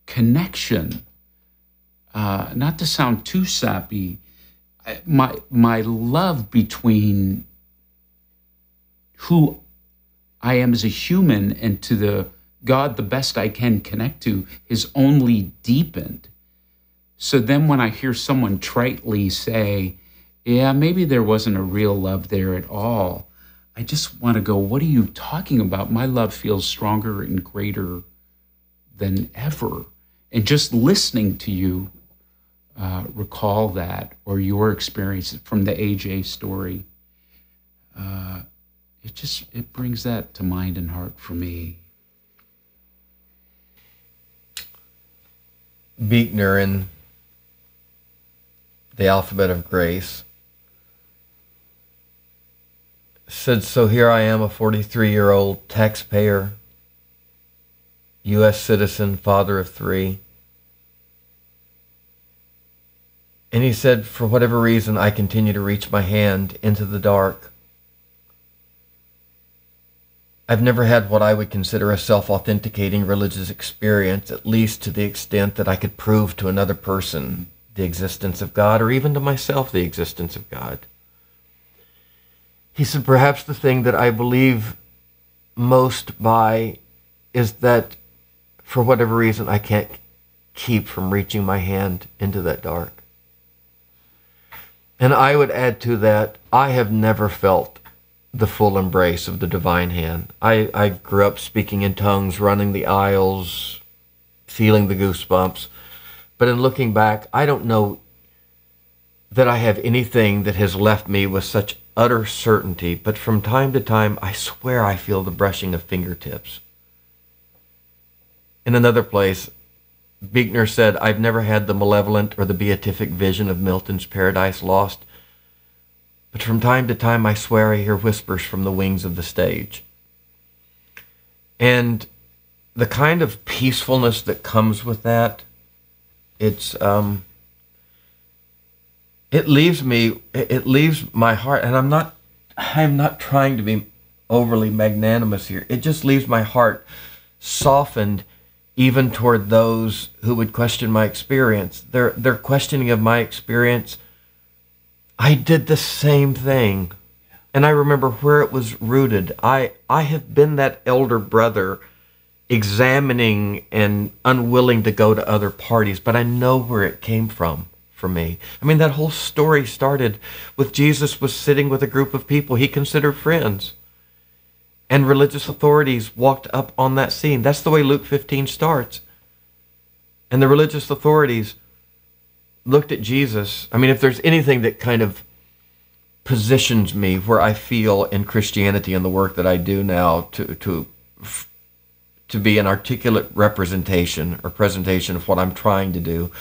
S1: connection. Uh, not to sound too sappy, my my love between who I am as a human and to the God the best I can connect to is only deepened. So then when I hear someone tritely say, yeah, maybe there wasn't a real love there at all, I just want to go, what are you talking about? My love feels stronger and greater than ever. And just listening to you uh, recall that or your experience from the AJ story, uh, it just it brings that to mind and heart for me.
S2: Buechner in the Alphabet of Grace said, So here I am, a 43 year old taxpayer, U.S. citizen, father of three And he said, For whatever reason, I continue to reach my hand into the dark. I've never had what I would consider a self authenticating religious experience, at least to the extent that I could prove to another person the existence of God, or even to myself the existence of God. He said, Perhaps the thing that I believe most by is that for whatever reason, I can't keep from reaching my hand into that dark. And I would add to that, I have never felt the full embrace of the divine hand. I, I grew up speaking in tongues, running the aisles, feeling the goosebumps. But in looking back, I don't know that I have anything that has left me with such utter certainty. But from time to time, I swear I feel the brushing of fingertips. In another place, Buechner said, I've never had the malevolent or the beatific vision of Milton's Paradise Lost, but from time to time I swear I hear whispers from the wings of the stage. And the kind of peacefulness that comes with that, it's um, it leaves me it leaves my heart and I'm not I'm not trying to be overly magnanimous here. It just leaves my heart softened even toward those who would question my experience. Their, their questioning of my experience, I did the same thing. And I remember where it was rooted. I, I have been that elder brother examining and unwilling to go to other parties, but I know where it came from for me. I mean, that whole story started with Jesus was sitting with a group of people he considered friends and religious authorities walked up on that scene. That's the way Luke 15 starts. And the religious authorities looked at Jesus. I mean, if there's anything that kind of, positions me where I feel in Christianity and the work that I do now to to to be an articulate representation or presentation of what I'm trying to do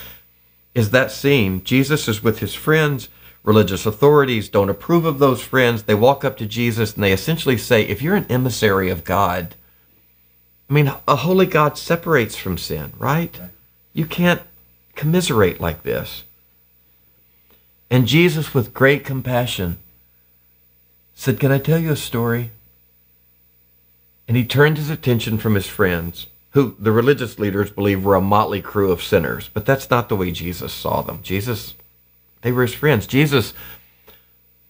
S2: is that scene. Jesus is with his friends. Religious authorities don't approve of those friends. They walk up to Jesus and they essentially say, If you're an emissary of God, I mean, a holy God separates from sin, right? You can't commiserate like this. And Jesus, with great compassion, said, Can I tell you a story? And he turned his attention from his friends, who the religious leaders believe were a motley crew of sinners. But that's not the way Jesus saw them. Jesus, they were his friends. Jesus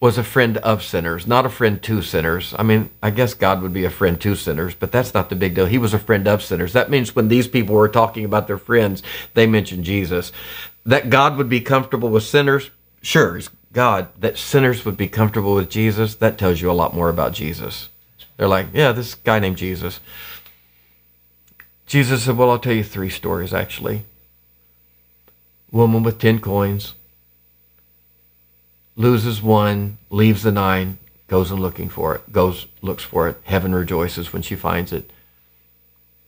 S2: was a friend of sinners, not a friend to sinners. I mean, I guess God would be a friend to sinners, but that's not the big deal. He was a friend of sinners. That means when these people were talking about their friends, they mentioned Jesus. That God would be comfortable with sinners, sure, God. That sinners would be comfortable with Jesus, that tells you a lot more about Jesus. They're like, yeah, this guy named Jesus. Jesus said, well, I'll tell you three stories actually. Woman with 10 coins loses one, leaves the nine, goes and looking for it, goes, looks for it. Heaven rejoices when she finds it.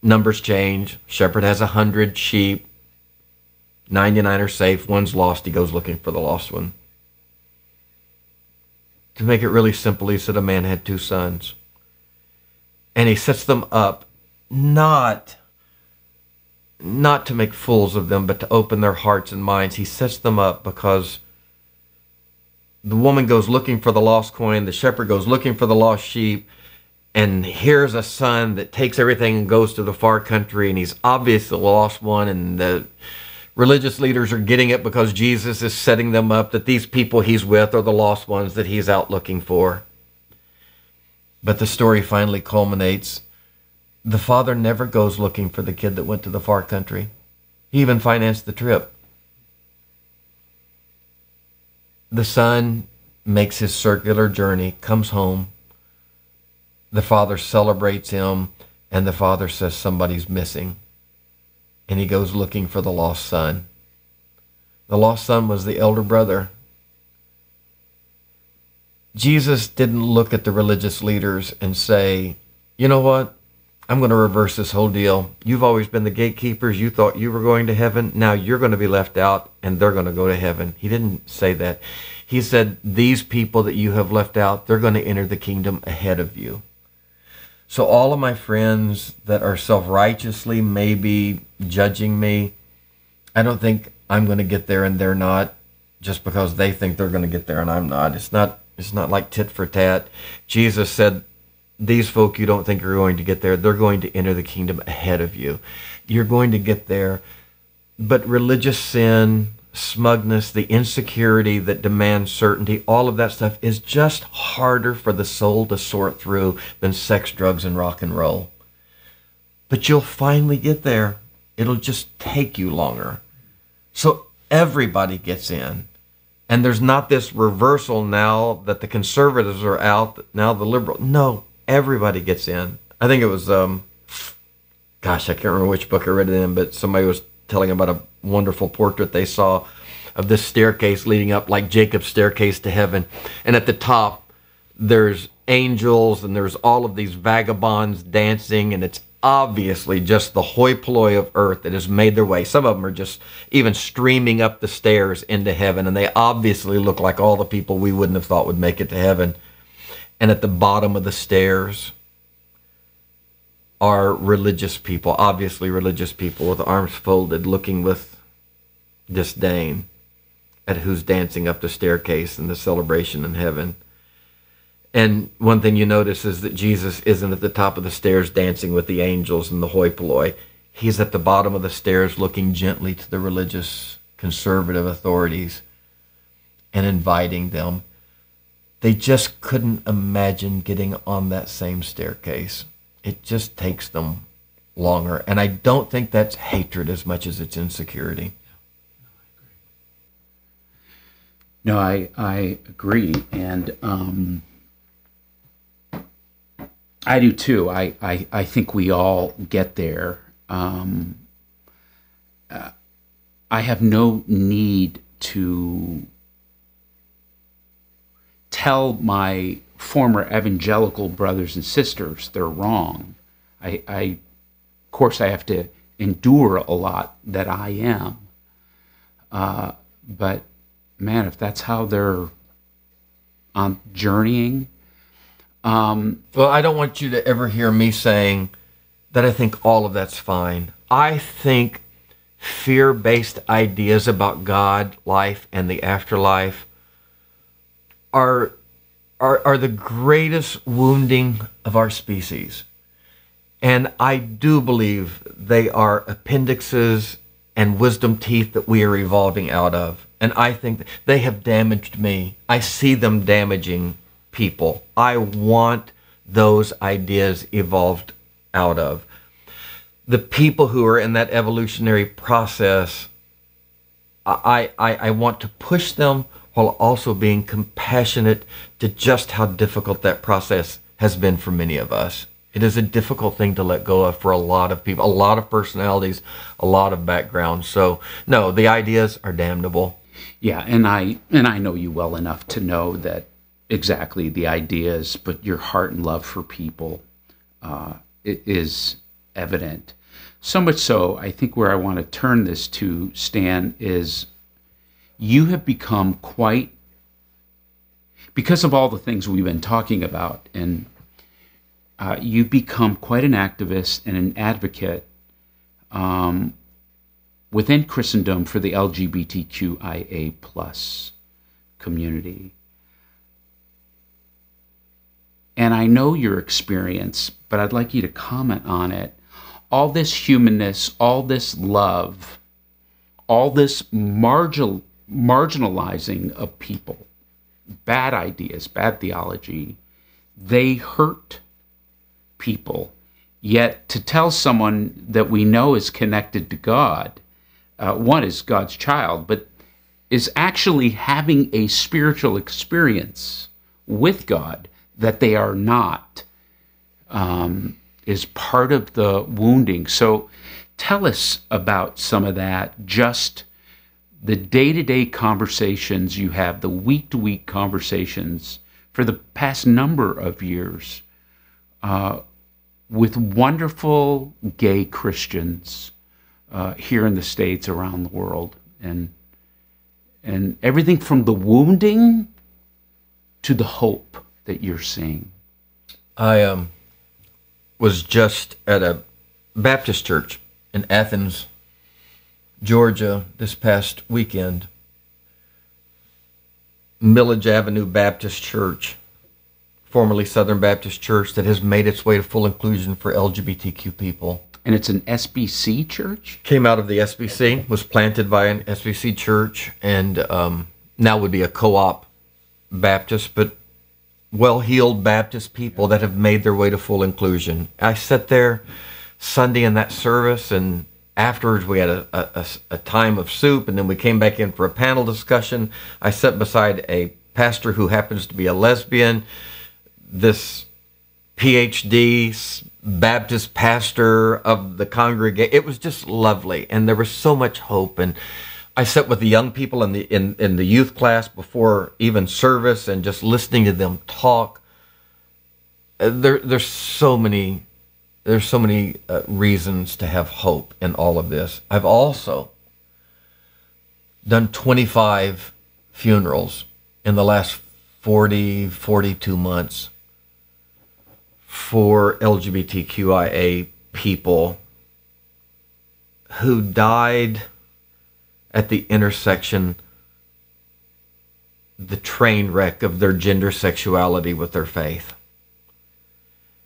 S2: Numbers change. Shepherd has a hundred sheep. 99 are safe. One's lost. He goes looking for the lost one. To make it really simple, he said a man had two sons. And he sets them up not not to make fools of them, but to open their hearts and minds. He sets them up because the woman goes looking for the lost coin, the shepherd goes looking for the lost sheep, and here's a son that takes everything and goes to the far country, and he's obviously the lost one, and the religious leaders are getting it because Jesus is setting them up that these people he's with are the lost ones that he's out looking for. But the story finally culminates. The father never goes looking for the kid that went to the far country. He even financed the trip. The son makes his circular journey, comes home. The father celebrates him, and the father says somebody's missing. And he goes looking for the lost son. The lost son was the elder brother. Jesus didn't look at the religious leaders and say, you know what? I'm going to reverse this whole deal. You've always been the gatekeepers. You thought you were going to heaven. Now you're going to be left out and they're going to go to heaven. He didn't say that. He said, These people that you have left out, they're going to enter the kingdom ahead of you. So, all of my friends that are self righteously maybe judging me, I don't think I'm going to get there and they're not just because they think they're going to get there and I'm not. It's not. It's not like tit for tat. Jesus said these folk you don't think are going to get there, they're going to enter the kingdom ahead of you. You're going to get there. But religious sin, smugness, the insecurity that demands certainty, all of that stuff is just harder for the soul to sort through than sex, drugs, and rock and roll. But you'll finally get there. It'll just take you longer. So everybody gets in. And there's not this reversal now that the conservatives are out, now the liberal. No, everybody gets in. I think it was, um, gosh, I can't remember which book I read it in, but somebody was telling about a wonderful portrait they saw of this staircase leading up like Jacob's staircase to heaven. And at the top, there's angels and there's all of these vagabonds dancing, and it's obviously just the hoi polloi of earth that has made their way. Some of them are just even streaming up the stairs into heaven, and they obviously look like all the people we wouldn't have thought would make it to heaven and at the bottom of the stairs are religious people, obviously religious people with arms folded, looking with disdain at who's dancing up the staircase in the celebration in heaven. And one thing you notice is that Jesus isn't at the top of the stairs dancing with the angels and the hoi polloi. He's at the bottom of the stairs looking gently to the religious conservative authorities and inviting them they just couldn't imagine getting on that same staircase. It just takes them longer. And I don't think that's hatred as much as it's insecurity.
S1: No, I, I agree. And um, I do too. I, I, I think we all get there. Um, uh, I have no need to tell my former evangelical brothers and sisters they're wrong. I, I of course, I have to endure a lot that I am. Uh, but man, if that's how they're on journeying,
S2: um, well, I don't want you to ever hear me saying that I think all of that's fine. I think fear based ideas about God, life, and the afterlife are, are, are the greatest wounding of our species. And I do believe they are appendixes and wisdom teeth that we are evolving out of. And I think they have damaged me. I see them damaging people. I want those ideas evolved out of. The people who are in that evolutionary process, I, I, I want to push them while also being compassionate to just how difficult that process has been for many of us. It is a difficult thing to let go of for a lot of people, a lot of personalities, a lot of backgrounds. So, no, the ideas are damnable.
S1: Yeah, and I and I know you well enough to know that exactly the ideas, but your heart and love for people uh, is evident. So much so, I think where I want to turn this to, Stan, is you have become quite, because of all the things we've been talking about, and uh, you've become quite an activist and an advocate um, within Christendom for the LGBTQIA plus community. And I know your experience, but I'd like you to comment on it. All this humanness, all this love, all this marginal, marginalizing of people, bad ideas, bad theology, they hurt people. Yet to tell someone that we know is connected to God, uh, one is God's child, but is actually having a spiritual experience with God that they are not um, is part of the wounding. So tell us about some of that, just the day to day conversations you have, the week to week conversations for the past number of years uh, with wonderful gay Christians uh, here in the States, around the world. And, and everything from the wounding to the hope that you're seeing?
S2: I um, was just at a Baptist church in Athens, Georgia, this past weekend. Milledge Avenue Baptist Church, formerly Southern Baptist Church, that has made its way to full inclusion for LGBTQ people.
S1: And it's an SBC church?
S2: Came out of the SBC, was planted by an SBC church, and um, now would be a co op Baptist, but well heeled Baptist people that have made their way to full inclusion. I sat there Sunday in that service, and afterwards we had a, a, a, time of soup, and then we came back in for a panel discussion. I sat beside a pastor who happens to be a lesbian, this PhD Baptist pastor of the congregation. It was just lovely, and there was so much hope and I sat with the young people in the in, in the youth class before even service and just listening to them talk. Uh, there there's so many there's so many uh, reasons to have hope in all of this. I've also done 25 funerals in the last 40 42 months for LGBTQIA people who died at the intersection the train wreck of their gender sexuality with their faith.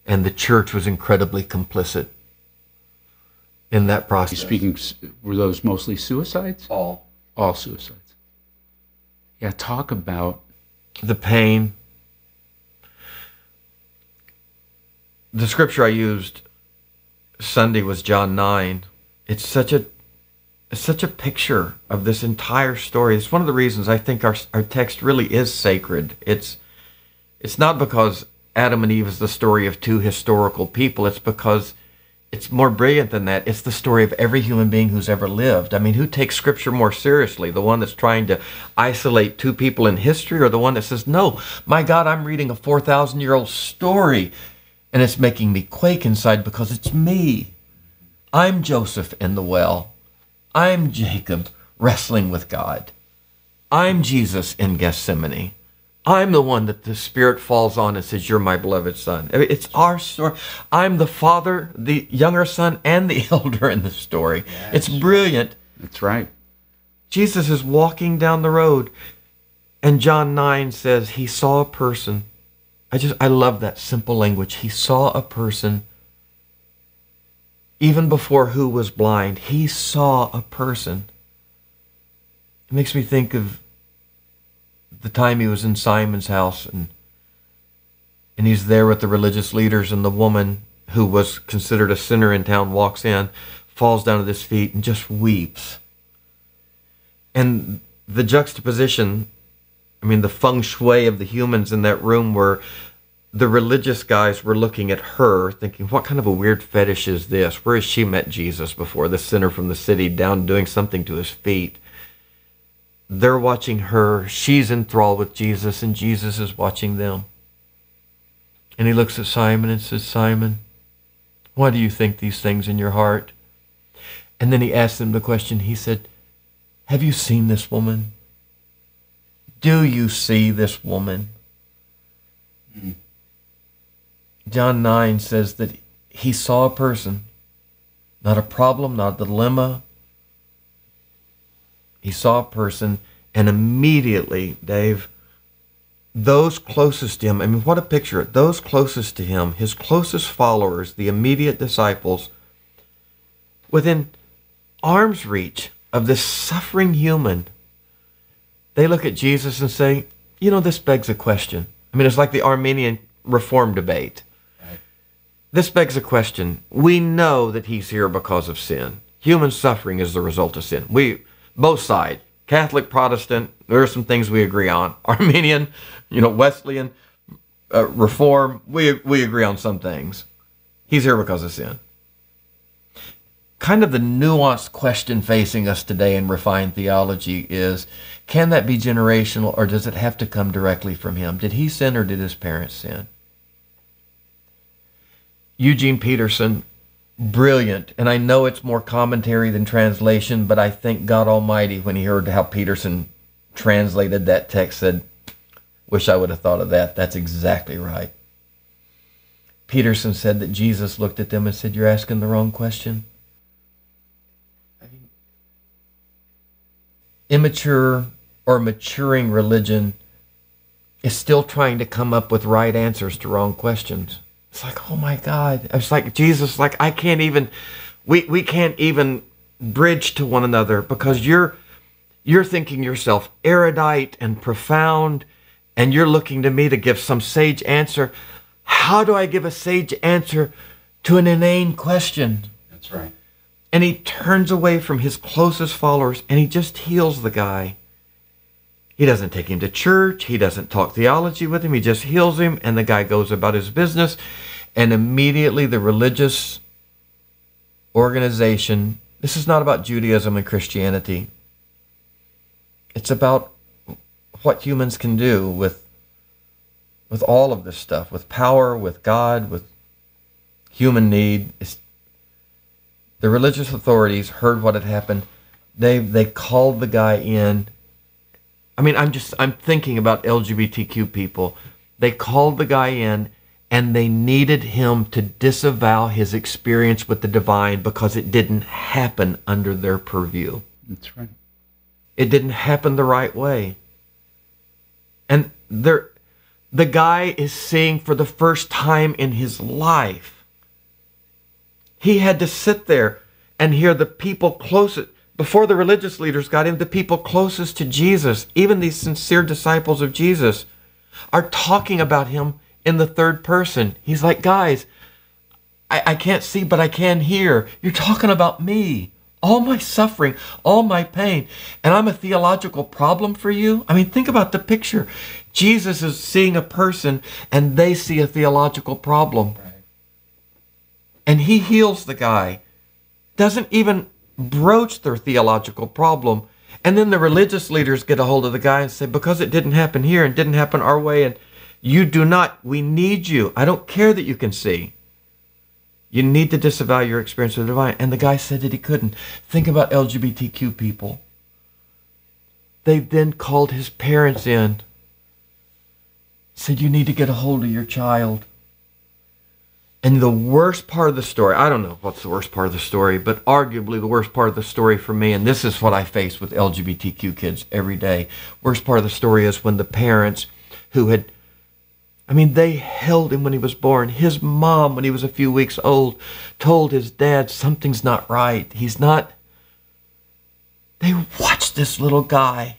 S2: And the church was incredibly complicit in that process.
S1: Speaking, were those mostly suicides?
S2: All.
S1: All suicides. Yeah, talk about
S2: the pain. The scripture I used Sunday was John 9. It's such a it's such a picture of this entire story. It's one of the reasons I think our our text really is sacred. It's it's not because Adam and Eve is the story of two historical people. It's because it's more brilliant than that. It's the story of every human being who's ever lived. I mean, who takes scripture more seriously? The one that's trying to isolate two people in history or the one that says, no, my God, I'm reading a 4,000 year old story and it's making me quake inside because it's me. I'm Joseph in the well. I'm Jacob wrestling with God. I'm Jesus in Gethsemane. I'm the one that the Spirit falls on and says, You're my beloved Son. I mean, it's our story. I'm the father, the younger son, and the elder in the story. Yes. It's brilliant.
S1: That's right.
S2: Jesus is walking down the road, and John 9 says he saw a person. I just, I love that simple language. He saw a person even before who was blind. He saw a person. It makes me think of the time he was in Simon's house and and he's there with the religious leaders and the woman who was considered a sinner in town walks in, falls down at his feet and just weeps. And the juxtaposition, I mean the feng shui of the humans in that room were the religious guys were looking at her thinking, what kind of a weird fetish is this? Where has she met Jesus before? The sinner from the city down doing something to his feet they're watching her. She's enthralled with Jesus, and Jesus is watching them. And he looks at Simon and says, Simon, why do you think these things in your heart? And then he asks them the question. He said, Have you seen this woman? Do you see this woman? John 9 says that he saw a person, not a problem, not a dilemma, he saw a person, and immediately, Dave, those closest to him, I mean, what a picture. Those closest to him, his closest followers, the immediate disciples, within arm's reach of this suffering human, they look at Jesus and say, you know, this begs a question. I mean, it's like the Arminian reform debate. This begs a question. We know that he's here because of sin. Human suffering is the result of sin. We both sides, Catholic, Protestant. There are some things we agree on. Arminian, you know, Wesleyan, uh, Reform. We we agree on some things. He's here because of sin. Kind of the nuanced question facing us today in refined theology is can that be generational or does it have to come directly from him? Did he sin or did his parents sin? Eugene Peterson brilliant. And I know it's more commentary than translation, but I think God Almighty, when he heard how Peterson translated that text, said, Wish I would have thought of that. That's exactly right. Peterson said that Jesus looked at them and said, You're asking the wrong question. Immature or maturing religion is still trying to come up with right answers to wrong questions. It's like, oh my God. It's like Jesus, like I can't even we we can't even bridge to one another because you're you're thinking yourself erudite and profound and you're looking to me to give some sage answer. How do I give a sage answer to an inane question?
S1: That's right.
S2: And he turns away from his closest followers and he just heals the guy. He doesn't take him to church. He doesn't talk theology with him. He just heals him, and the guy goes about his business. And immediately the religious organization, this is not about Judaism and Christianity. It's about what humans can do with with all of this stuff, with power, with God, with human need. It's, the religious authorities heard what had happened. They they called the guy in I mean, I'm just I'm thinking about LGBTQ people. They called the guy in and they needed him to disavow his experience with the divine because it didn't happen under their purview.
S1: That's right.
S2: It didn't happen the right way. And there the guy is seeing for the first time in his life. He had to sit there and hear the people closest before the religious leaders got him, the people closest to Jesus, even these sincere disciples of Jesus, are talking about him in the third person. He's like, guys, I, I can't see, but I can hear. You're talking about me, all my suffering, all my pain, and I'm a theological problem for you. I mean, think about the picture. Jesus is seeing a person, and they see a theological problem. And he heals the guy. Doesn't even broach their theological problem. And then the religious leaders get a hold of the guy and say, because it didn't happen here and didn't happen our way, and you do not, we need you. I don't care that you can see. You need to disavow your experience with the divine. And the guy said that he couldn't. Think about LGBTQ people. They then called his parents in, said, You need to get a hold of your child. And the worst part of the story, I don't know what's the worst part of the story, but arguably the worst part of the story for me, and this is what I face with LGBTQ kids every day. Worst part of the story is when the parents who had, I mean, they held him when he was born. His mom, when he was a few weeks old, told his dad something's not right. He's not. They watched this little guy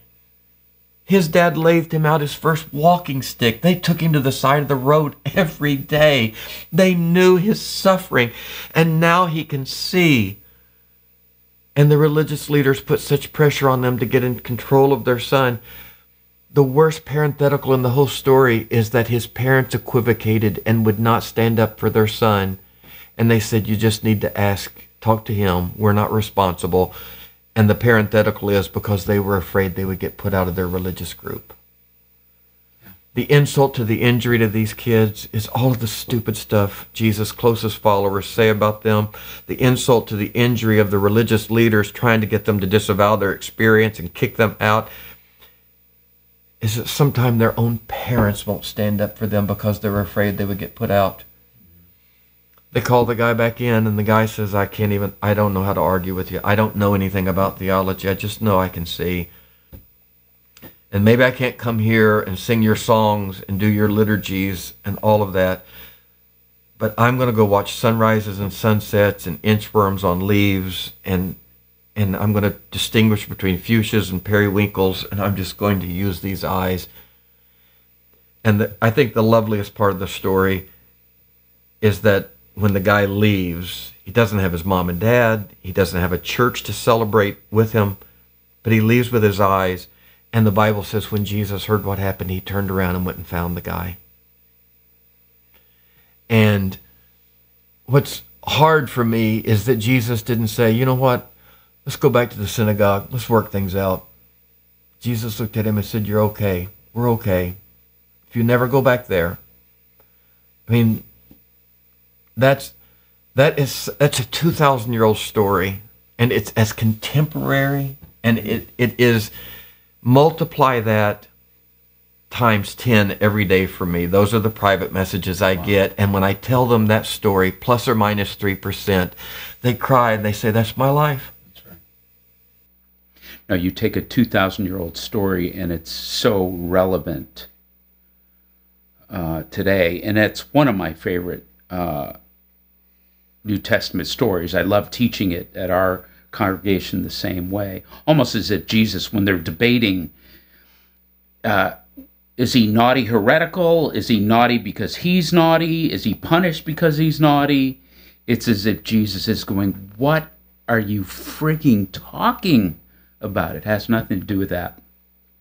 S2: his dad lathed him out his first walking stick. They took him to the side of the road every day. They knew his suffering, and now he can see. And the religious leaders put such pressure on them to get in control of their son. The worst parenthetical in the whole story is that his parents equivocated and would not stand up for their son. And they said, You just need to ask, talk to him. We're not responsible. And the parenthetical is because they were afraid they would get put out of their religious group. The insult to the injury to these kids is all of the stupid stuff Jesus' closest followers say about them. The insult to the injury of the religious leaders trying to get them to disavow their experience and kick them out is that sometimes their own parents won't stand up for them because they're afraid they would get put out. They call the guy back in, and the guy says, I can't even, I don't know how to argue with you. I don't know anything about theology. I just know I can see. And maybe I can't come here and sing your songs and do your liturgies and all of that. But I'm going to go watch sunrises and sunsets and inchworms on leaves and and I'm going to distinguish between fuchsias and periwinkles and I'm just going to use these eyes. And the, I think the loveliest part of the story is that when the guy leaves, he doesn't have his mom and dad, he doesn't have a church to celebrate with him, but he leaves with his eyes. And the Bible says when Jesus heard what happened, he turned around and went and found the guy. And what's hard for me is that Jesus didn't say, you know what, let's go back to the synagogue, let's work things out. Jesus looked at him and said, You're okay. We're okay. If you never go back there, I mean, that's that is that's a 2000 year old story and it's as contemporary and it, it is multiply that times 10 every day for me. Those are the private messages i wow. get and when i tell them that story plus or minus 3% they cry and they say that's my life. That's right.
S1: Now you take a 2000 year old story and it's so relevant uh, today and it's one of my favorite uh, New Testament stories. I love teaching it at our congregation the same way, almost as if Jesus, when they're debating, uh, is he naughty heretical? Is he naughty because he's naughty? Is he punished because he's naughty? It's as if Jesus is going, What are you freaking talking about? It has nothing to do with that.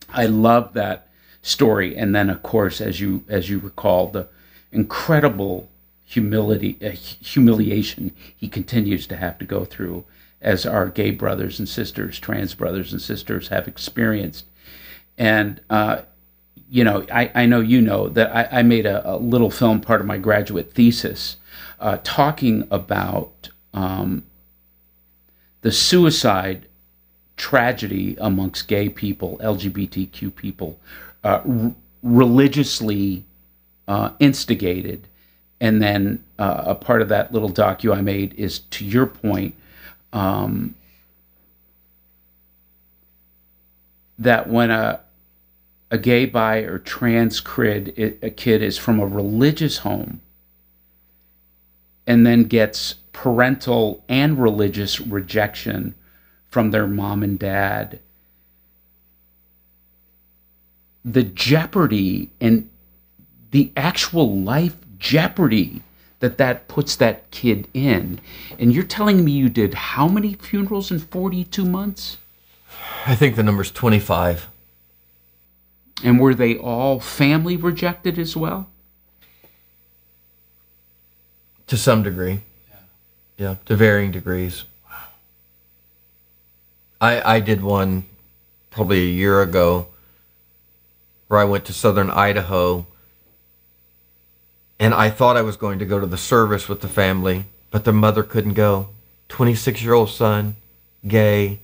S1: I love that story. And then, of course, as you as you recall, the incredible humility, uh, humiliation he continues to have to go through, as our gay brothers and sisters, trans brothers and sisters have experienced. And, uh, you know, I, I know you know that I, I made a, a, little film part of my graduate thesis uh, talking about um, the suicide tragedy amongst gay people, LGBTQ people, uh, r- religiously uh, instigated and then uh, a part of that little docu I made is to your point um, that when a a gay, bi, or trans kid, a kid is from a religious home and then gets parental and religious rejection from their mom and dad, the jeopardy and the actual life jeopardy that that puts that kid in. And you're telling me you did how many funerals in 42 months?
S2: I think the number's 25.
S1: And were they all family rejected as well?
S2: To some degree. Yeah, to varying degrees. Wow. I I did one probably a year ago where I went to southern Idaho and I thought I was going to go to the service with the family, but the mother couldn't go. 26 year old son, gay,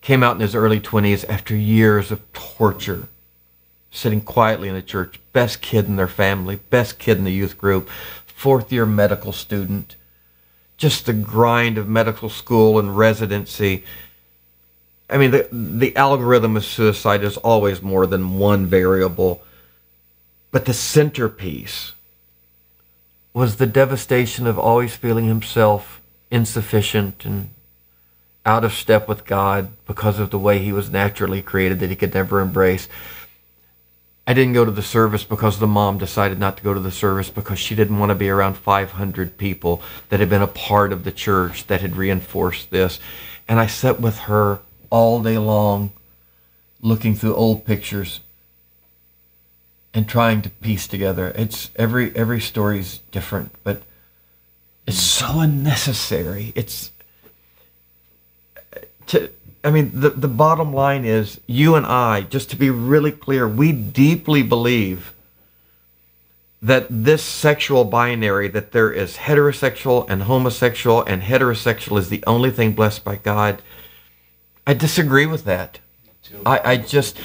S2: came out in his early 20s after years of torture, sitting quietly in the church, best kid in their family, best kid in the youth group, fourth year medical student, just the grind of medical school and residency. I mean, the, the algorithm of suicide is always more than one variable, but the centerpiece was the devastation of always feeling himself insufficient and out of step with God because of the way he was naturally created that he could never embrace. I didn't go to the service because the mom decided not to go to the service because she didn't want to be around 500 people that had been a part of the church that had reinforced this. And I sat with her all day long looking through old pictures and trying to piece together. It's every every story's different, but it's so unnecessary. It's to I mean, the, the bottom line is you and I, just to be really clear, we deeply believe that this sexual binary, that there is heterosexual and homosexual, and heterosexual is the only thing blessed by God. I disagree with that. I, I just,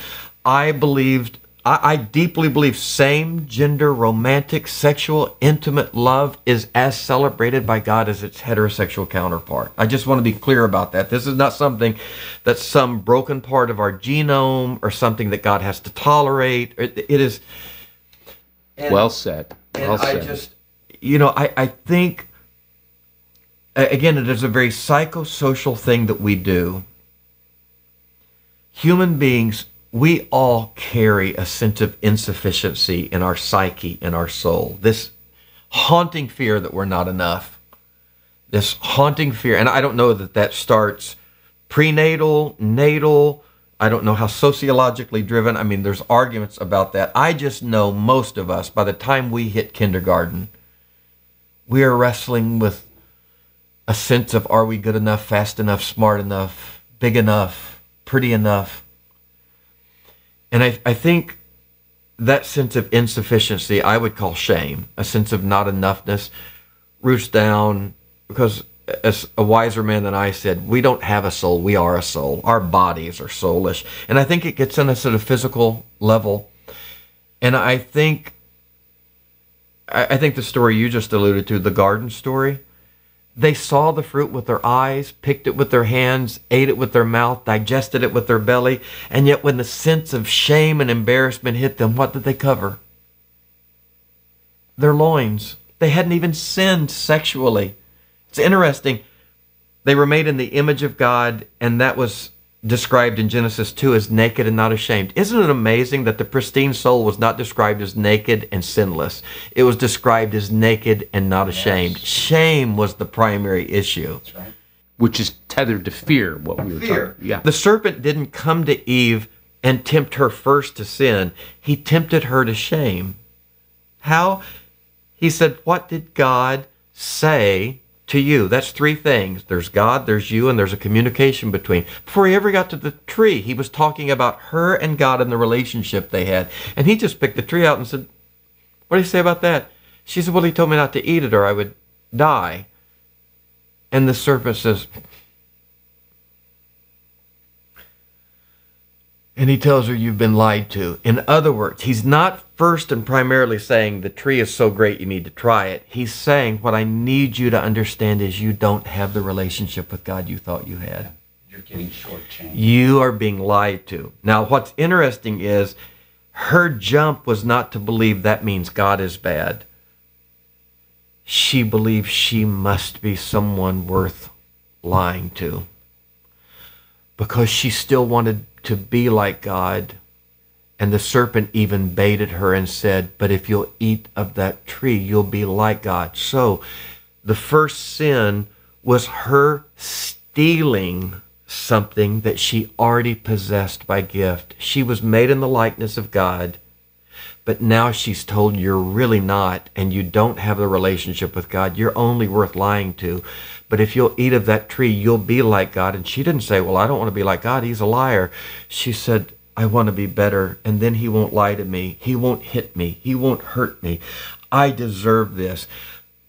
S2: I believed I, I deeply believe same gender, romantic, sexual, intimate love is as celebrated by God as its heterosexual counterpart. I just want to be clear about that. This is not something that's some broken part of our genome or something that God has to tolerate. it, it is.
S1: And, well said. Well
S2: and said. I just, you know, I, I think, again, it is a very psychosocial thing that we do. Human beings we all carry a sense of insufficiency in our psyche, in our soul. This haunting fear that we're not enough. This haunting fear. And I don't know that that starts prenatal, natal. I don't know how sociologically driven. I mean, there's arguments about that. I just know most of us, by the time we hit kindergarten, we are wrestling with a sense of are we good enough, fast enough, smart enough, big enough, pretty enough and I, I think that sense of insufficiency, I would call shame, a sense of not enoughness, roots down because as a wiser man than I said, we don't have a soul, we are a soul. Our bodies are soulish. And I think it gets in us at a physical level. And I think I think the story you just alluded to, the garden story, they saw the fruit with their eyes, picked it with their hands, ate it with their mouth, digested it with their belly, and yet when the sense of shame and embarrassment hit them, what did they cover? Their loins. They hadn't even sinned sexually. It's interesting. They were made in the image of God, and that was described in Genesis 2 as naked and not ashamed. Isn't it amazing that the pristine soul was not described as naked and sinless? It was described as naked and not ashamed. Yes. Shame was the primary issue.
S1: Right. Which is tethered to fear, what we were fear. talking
S2: Yeah. The serpent didn't come to Eve and tempt her first to sin. He tempted her to shame. How? He said, What did God say to you. That's three things. There's God, there's you, and there's a communication between. Before he ever got to the tree, he was talking about her and God and the relationship they had. And he just picked the tree out and said, What do you say about that? She said, Well, he told me not to eat it or I would die. And the serpent says, And he tells her, You've been lied to. In other words, he's not first and primarily saying the tree is so great you need to try it. He's saying, What I need you to understand is you don't have the relationship with God you thought you had.
S1: You're getting shortchanged.
S2: You are being lied to. Now, what's interesting is her jump was not to believe that means God is bad. She believed she must be someone worth lying to because she still wanted to be like God. And the serpent even baited her and said, But if you'll eat of that tree, you'll be like God. So the first sin was her stealing something that she already possessed by gift. She was made in the likeness of God, but now she's told you're really not and you don't have the relationship with God. You're only worth lying to. But if you'll eat of that tree, you'll be like God. And she didn't say, Well, I don't want to be like God. He's a liar. She said, I want to be better. And then he won't lie to me. He won't hit me. He won't hurt me. I deserve this.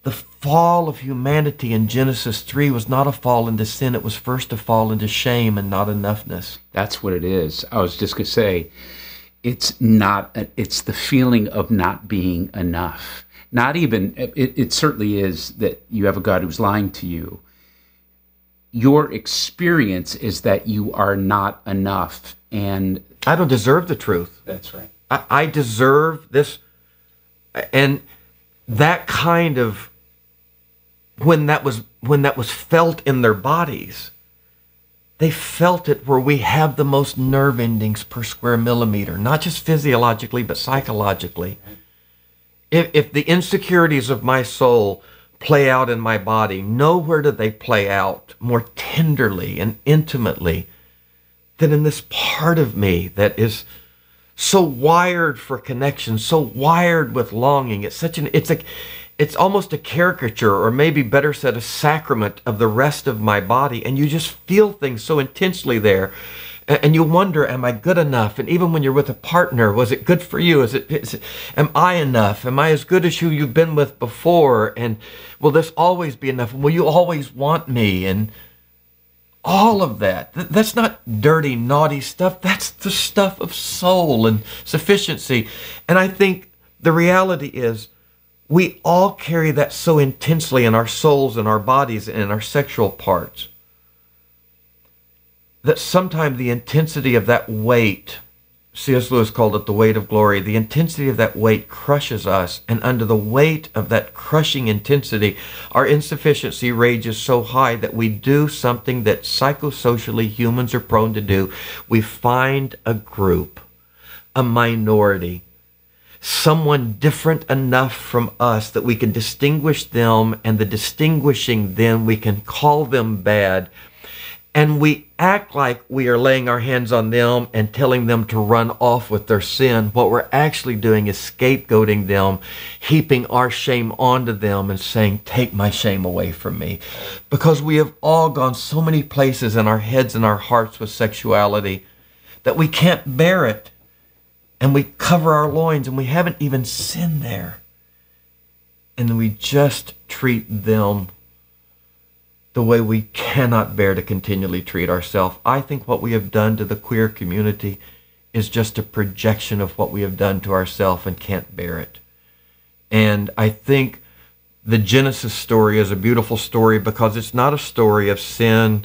S2: The fall of humanity in Genesis 3 was not a fall into sin. It was first a fall into shame and not enoughness.
S1: That's what it is. I was just going to say, it's not it's the feeling of not being enough not even it, it certainly is that you have a god who's lying to you your experience is that you are not enough and
S2: i don't deserve the truth.
S1: That's right.
S2: I, I deserve this. And that kind of when that was when that was felt in their bodies they felt it where we have the most nerve endings per square millimeter, not just physiologically, but psychologically. If, if the insecurities of my soul play out in my body, nowhere do they play out more tenderly and intimately than in this part of me that is so wired for connection, so wired with longing. It's such an, it's a, it's almost a caricature, or maybe better said, a sacrament of the rest of my body. And you just feel things so intensely there. And you wonder, am I good enough? And even when you're with a partner, was it good for you? Is it, is it am I enough? Am I as good as who you've been with before? And will this always be enough? Will you always want me? And all of that. That's not dirty, naughty stuff. That's the stuff of soul and sufficiency. And I think the reality is we all carry that so intensely in our souls and our bodies and in our sexual parts that sometimes the intensity of that weight, C.S. Lewis called it the weight of glory, the intensity of that weight crushes us. And under the weight of that crushing intensity, our insufficiency rages so high that we do something that psychosocially humans are prone to do. We find a group, a minority, someone different enough from us that we can distinguish them, and the distinguishing them, we can call them bad. And we act like we are laying our hands on them and telling them to run off with their sin. What we're actually doing is scapegoating them, heaping our shame onto them, and saying, Take my shame away from me. Because we have all gone so many places in our heads and our hearts with sexuality that we can't bear it and we cover our loins and we haven't even sinned there. And we just treat them the way we cannot bear to continually treat ourselves. I think what we have done to the queer community is just a projection of what we have done to ourselves and can't bear it. And I think the Genesis story is a beautiful story because it's not a story of sin,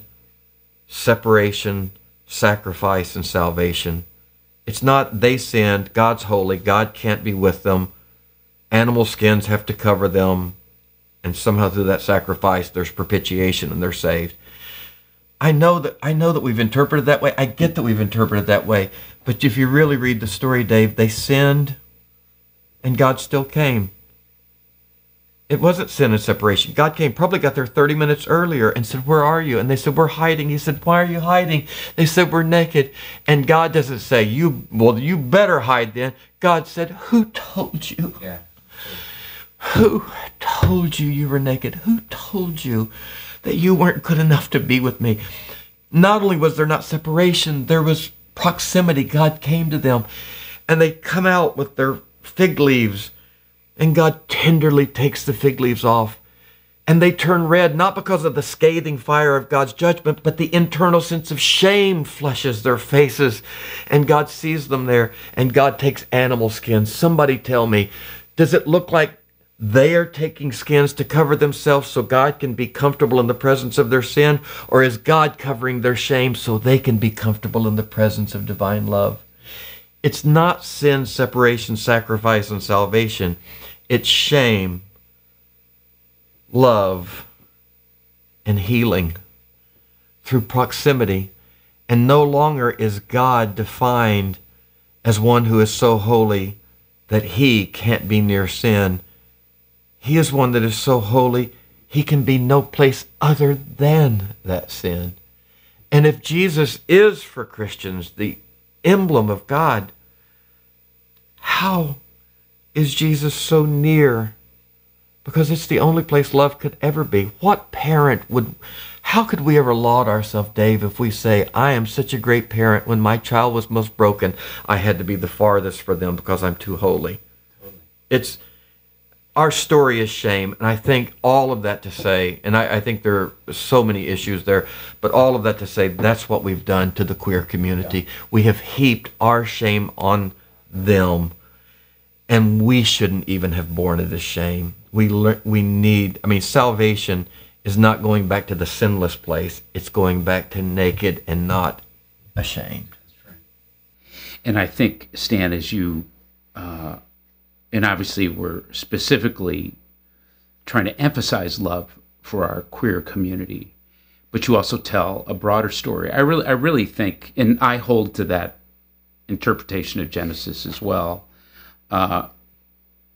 S2: separation, sacrifice, and salvation. It's not they sinned, God's holy, God can't be with them. Animal skins have to cover them, and somehow through that sacrifice there's propitiation and they're saved. I know that I know that we've interpreted that way. I get that we've interpreted that way. But if you really read the story, Dave, they sinned and God still came. It wasn't sin and separation. God came, probably got there 30 minutes earlier and said, Where are you? And they said, We're hiding. He said, Why are you hiding? They said, We're naked. And God doesn't say, You well, you better hide then. God said, Who told you? Yeah. Who told you you were naked? Who told you that you weren't good enough to be with me? Not only was there not separation, there was proximity. God came to them and they come out with their fig leaves and God tenderly takes the fig leaves off. And they turn red, not because of the scathing fire of God's judgment, but the internal sense of shame flushes their faces. And God sees them there, and God takes animal skins. Somebody tell me, does it look like they are taking skins to cover themselves so God can be comfortable in the presence of their sin? Or is God covering their shame so they can be comfortable in the presence of divine love? It's not sin, separation, sacrifice, and salvation. It's shame, love, and healing through proximity. And no longer is God defined as one who is so holy that he can't be near sin. He is one that is so holy, he can be no place other than that sin. And if Jesus is for Christians the emblem of God, how is Jesus so near? Because it's the only place love could ever be. What parent would, how could we ever laud ourselves, Dave, if we say, I am such a great parent. When my child was most broken, I had to be the farthest for them because I'm too holy. Totally. It's, our story is shame. And I think all of that to say, and I, I, think there are so many issues there, but all of that to say, that's what we've done to the queer community. Yeah. We have heaped our shame on them and we shouldn't even have borne this shame. We le- we need. I mean, salvation is not going back to the sinless place. It's going back to naked and not ashamed.
S1: And I think Stan, as you, uh, and obviously we're specifically trying to emphasize love for our queer community, but you also tell a broader story. I really, I really think, and I hold to that interpretation of Genesis as well uh,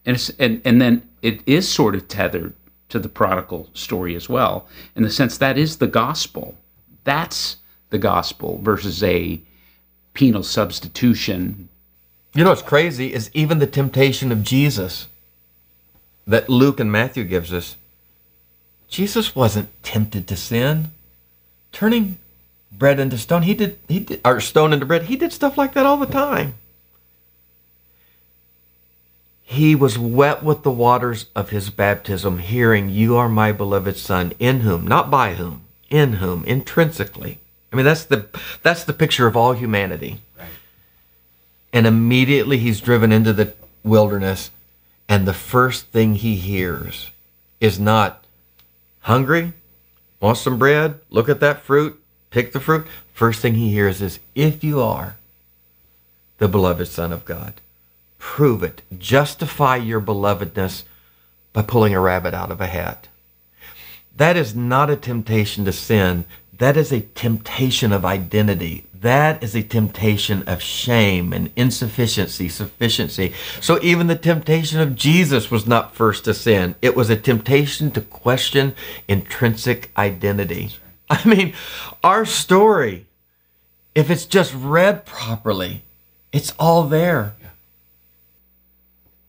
S1: and, and, and then it is sort of tethered to the prodigal story as well, in the sense that is the gospel. That's the gospel versus a penal substitution.
S2: You know what's crazy is even the temptation of Jesus that Luke and Matthew gives us. Jesus wasn't tempted to sin. Turning bread into stone, he did he did or stone into bread, he did stuff like that all the time. He was wet with the waters of his baptism, hearing, You are my beloved Son, in whom, not by whom, in whom, intrinsically. I mean, that's the, that's the picture of all humanity. And immediately he's driven into the wilderness, and the first thing he hears is not hungry, want some bread, look at that fruit, pick the fruit. First thing he hears is, If you are the beloved Son of God prove it. Justify your belovedness by pulling a rabbit out of a hat. That is not a temptation to sin. That is a temptation of identity. That is a temptation of shame and insufficiency, sufficiency. So even the temptation of Jesus was not first to sin. It was a temptation to question intrinsic identity. I mean, our story, if it's just read properly, it's all there.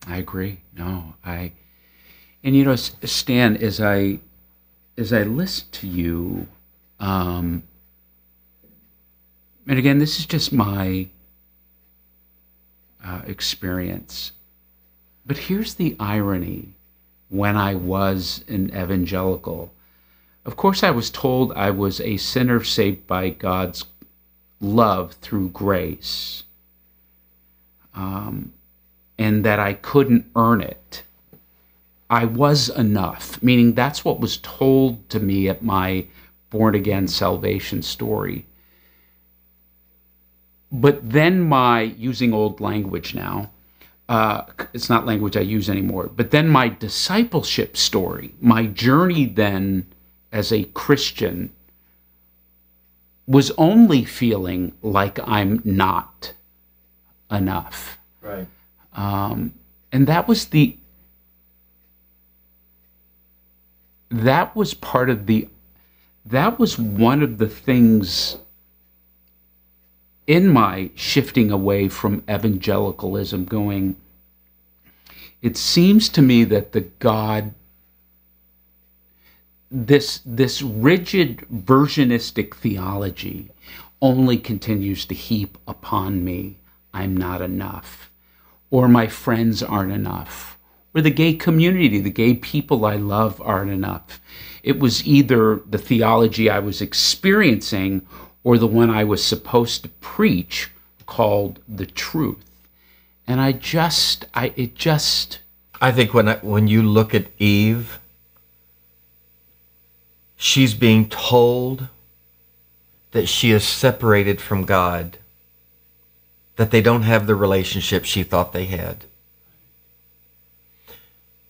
S1: I agree. No, I, and you know, Stan, as I, as I listen to you, um, and again, this is just my uh, experience, but here's the irony. When I was an evangelical, of course, I was told I was a sinner saved by God's love through grace. Um, and that I couldn't earn it. I was enough, meaning that's what was told to me at my born again salvation story. But then my, using old language now, uh, it's not language I use anymore, but then my discipleship story, my journey then as a Christian was only feeling like I'm not enough.
S2: Right.
S1: Um, and that was the that was part of the that was one of the things in my shifting away from evangelicalism going it seems to me that the god this this rigid versionistic theology only continues to heap upon me. I'm not enough. Or my friends aren't enough, or the gay community, the gay people I love aren't enough. It was either the theology I was experiencing or the one I was supposed to preach called the truth. And I just, I, it just.
S2: I think when, I, when you look at Eve, she's being told that she is separated from God that they don't have the relationship she thought they had.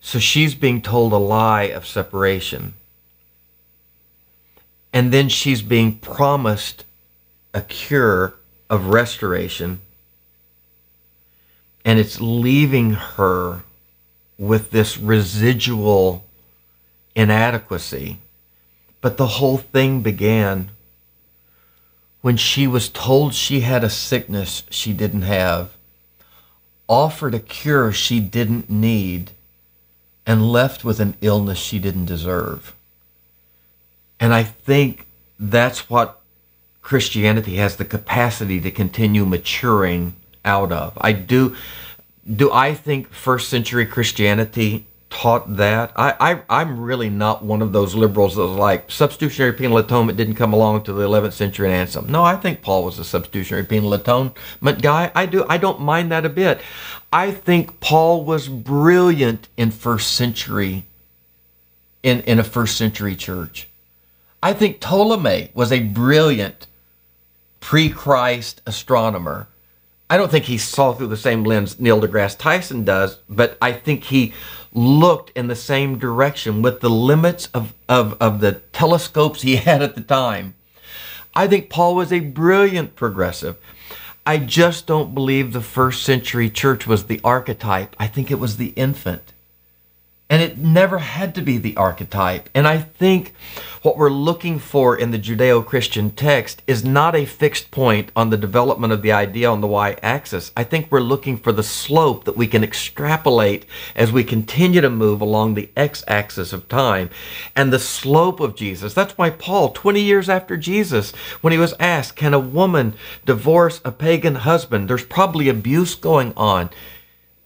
S2: So she's being told a lie of separation. And then she's being promised a cure of restoration. And it's leaving her with this residual inadequacy. But the whole thing began when she was told she had a sickness she didn't have, offered a cure she didn't need and left with an illness she didn't deserve. And I think that's what Christianity has the capacity to continue maturing out of. I do do I think first century Christianity taught that. I, I am really not one of those liberals that was like substitutionary penal atonement didn't come along until the 11th century and answer. No, I think Paul was a substitutionary penal atonement guy. I do. I don't mind that a bit. I think Paul was brilliant in first century in in a first century church. I think Ptolemy was a brilliant pre-Christ astronomer. I don't think he saw through the same lens Neil deGrasse Tyson does, but I think he looked in the same direction with the limits of, of, of the telescopes he had at the time. I think Paul was a brilliant progressive. I just don't believe the first century church was the archetype. I think it was the infant. And it never had to be the archetype. And I think what we're looking for in the Judeo Christian text is not a fixed point on the development of the idea on the y axis. I think we're looking for the slope that we can extrapolate as we continue to move along the x axis of time. And the slope of Jesus. That's why Paul, 20 years after Jesus, when he was asked, Can a woman divorce a pagan husband? There's probably abuse going on.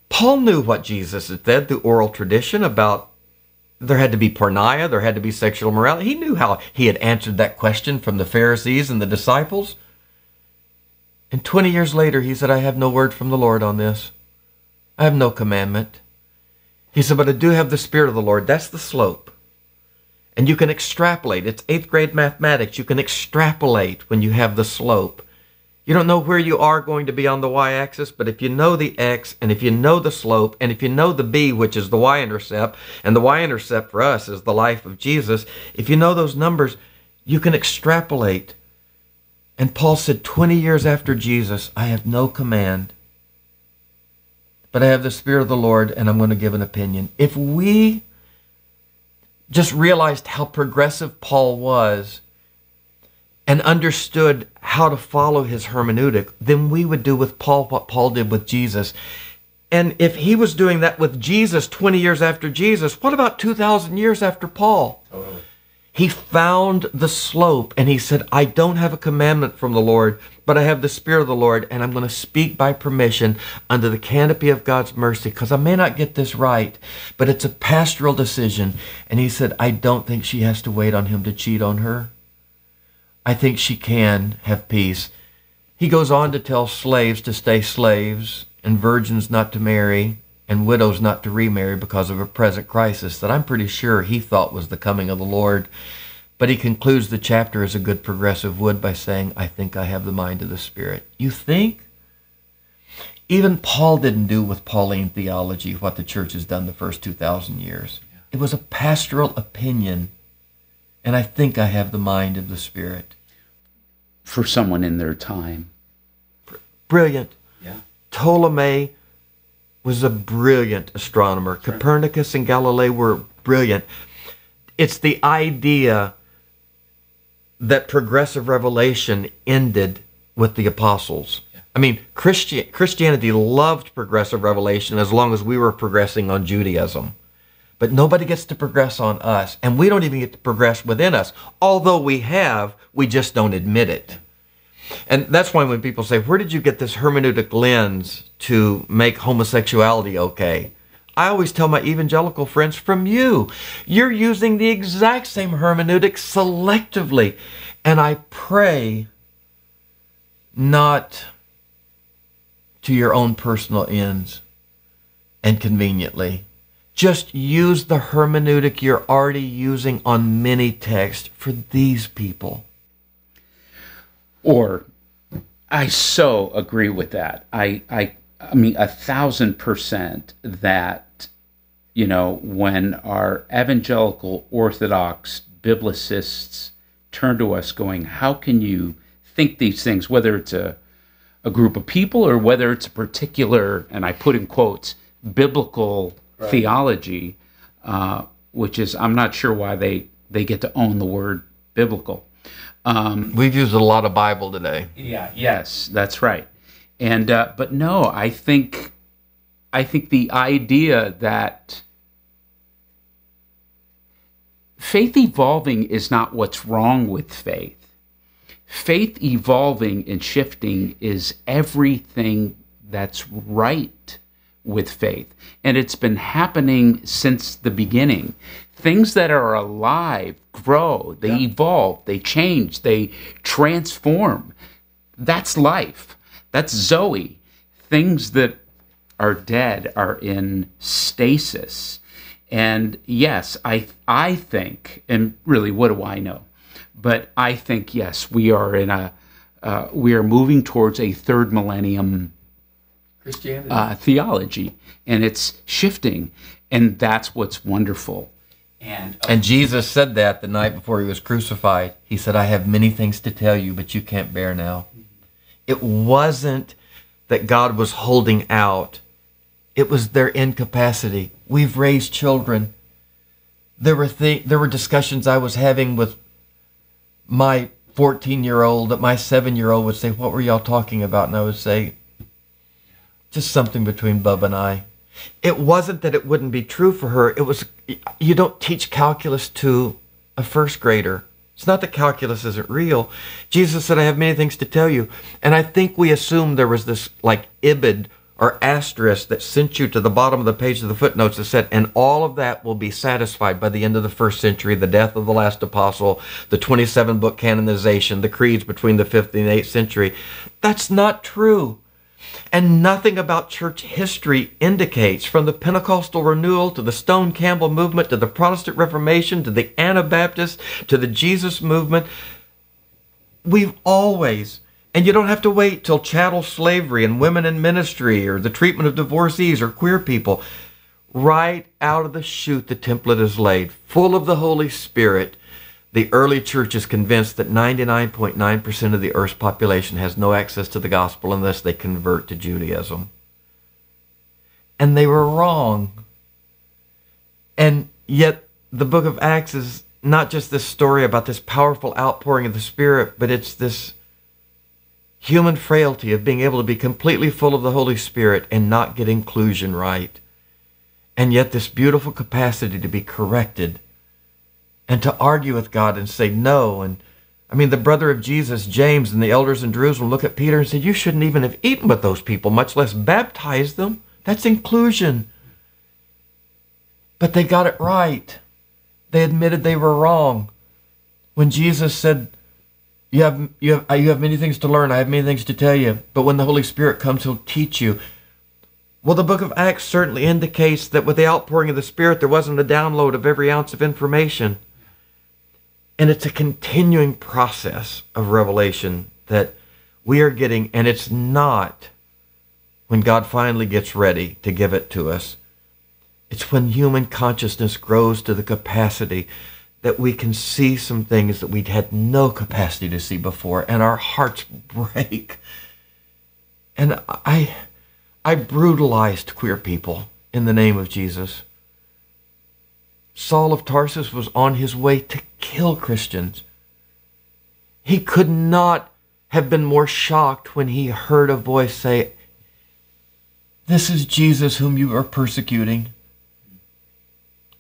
S2: Paul knew what Jesus had said through oral tradition about there had to be porneia, there had to be sexual morality. He knew how he had answered that question from the Pharisees and the disciples. And 20 years later, he said, I have no word from the Lord on this. I have no commandment. He said, but I do have the Spirit of the Lord. That's the slope. And you can extrapolate. It's eighth grade mathematics. You can extrapolate when you have the slope. You don't know where you are going to be on the y-axis, but if you know the x, and if you know the slope, and if you know the b, which is the y-intercept, and the y-intercept for us is the life of Jesus, if you know those numbers, you can extrapolate. And Paul said, 20 years after Jesus, I have no command, but I have the Spirit of the Lord, and I'm going to give an opinion. If we just realized how progressive Paul was, and understood how to follow his hermeneutic, then we would do with Paul what Paul did with Jesus. And if he was doing that with Jesus 20 years after Jesus, what about 2,000 years after Paul? Totally. He found the slope and he said, I don't have a commandment from the Lord, but I have the Spirit of the Lord, and I'm going to speak by permission under the canopy of God's mercy because I may not get this right, but it's a pastoral decision. And he said, I don't think she has to wait on him to cheat on her. I think she can have peace. He goes on to tell slaves to stay slaves and virgins not to marry and widows not to remarry because of a present crisis that I'm pretty sure he thought was the coming of the Lord. But he concludes the chapter as a good progressive would by saying, I think I have the mind of the Spirit. You think? Even Paul didn't do with Pauline theology what the church has done the first 2,000 years. It was a pastoral opinion and I think I have the mind of the Spirit.
S1: For someone in their time.
S2: Brilliant.
S1: Yeah.
S2: Ptolemy was a brilliant astronomer. Sure. Copernicus and Galileo were brilliant. It's the idea that progressive revelation ended with the apostles. Yeah. I mean, Christi- Christianity loved progressive revelation as long as we were progressing on Judaism but nobody gets to progress on us, and we don't even get to progress within us. Although we have, we just don't admit it. And that's why when people say, Where did you get this hermeneutic lens to make homosexuality okay? I always tell my evangelical friends, From you. You're using the exact same hermeneutic selectively. And I pray not to your own personal ends and conveniently just use the hermeneutic you're already using on many texts for these people.
S1: Or, I so agree with that. I, I, I mean, a thousand percent that, you know, when our evangelical Orthodox biblicists turn to us going, how can you think these things, whether it's a, a group of people or whether it's a particular, and I put in quotes, biblical right. theology, uh, which is I'm not sure why they they get to own the word biblical.
S2: Um, We've used a lot of Bible today.
S1: Yeah. Yes, that's right. And uh, but no, I think I think the idea that faith evolving is not what's wrong with faith. Faith evolving and shifting is everything that's right with faith. And it's been happening since the beginning. Things that are alive grow, they yeah. evolve, they change, they transform. That's life. That's Zoe. Things that are dead are in stasis. And yes, I I think, and really, what do I know? But I think yes, we are in a uh, we are moving towards a third millennium
S2: Christianity
S1: uh, theology, and it's shifting, and that's what's wonderful.
S2: And, and Jesus said that the night before he was crucified. He said, "I have many things to tell you, but you can't bear now." It wasn't that God was holding out it was their incapacity. We've raised children. There were th- there were discussions I was having with my 14 year old that my seven year old would say, "What were y'all talking about?" And I would say, "Just something between Bub and I." It wasn't that it wouldn't be true for her. It was you don't teach calculus to a first grader. It's not that calculus isn't real. Jesus said, I have many things to tell you. And I think we assumed there was this like ibid or asterisk that sent you to the bottom of the page of the footnotes that said, and all of that will be satisfied by the end of the first century, the death of the last apostle, the 27 book canonization, the creeds between the 5th and 8th century. That's not true. And nothing about church history indicates, from the Pentecostal renewal to the Stone Campbell movement to the Protestant Reformation to the Anabaptists to the Jesus movement, we've always and you don't have to wait till chattel slavery and women in ministry or the treatment of divorcees or queer people. Right out of the chute, the template is laid, full of the Holy Spirit. The early church is convinced that 99.9% of the earth's population has no access to the gospel unless they convert to Judaism. And they were wrong. And yet, the book of Acts is not just this story about this powerful outpouring of the Spirit, but it's this human frailty of being able to be completely full of the Holy Spirit and not get inclusion right. And yet, this beautiful capacity to be corrected and to argue with God and say no. And I mean, the brother of Jesus, James, and the elders in Jerusalem look at Peter and said, You shouldn't even have eaten with those people, much less baptized them. That's inclusion. But they got it right. They admitted they were wrong. When Jesus said, you have you have you have many things to learn. I have many things to tell you. But when the Holy Spirit comes, He'll teach you. Well, the book of Acts certainly indicates that with the outpouring of the Spirit, there wasn't a download of every ounce of information. And it's a continuing process of revelation that we are getting, and it's not when God finally gets ready to give it to us. It's when human consciousness grows to the capacity that we can see some things that we'd had no capacity to see before, and our hearts break. And I, I brutalized queer people in the name of Jesus. Saul of Tarsus was on his way to kill Christians. He could not have been more shocked when he heard a voice say, This is Jesus whom you are persecuting.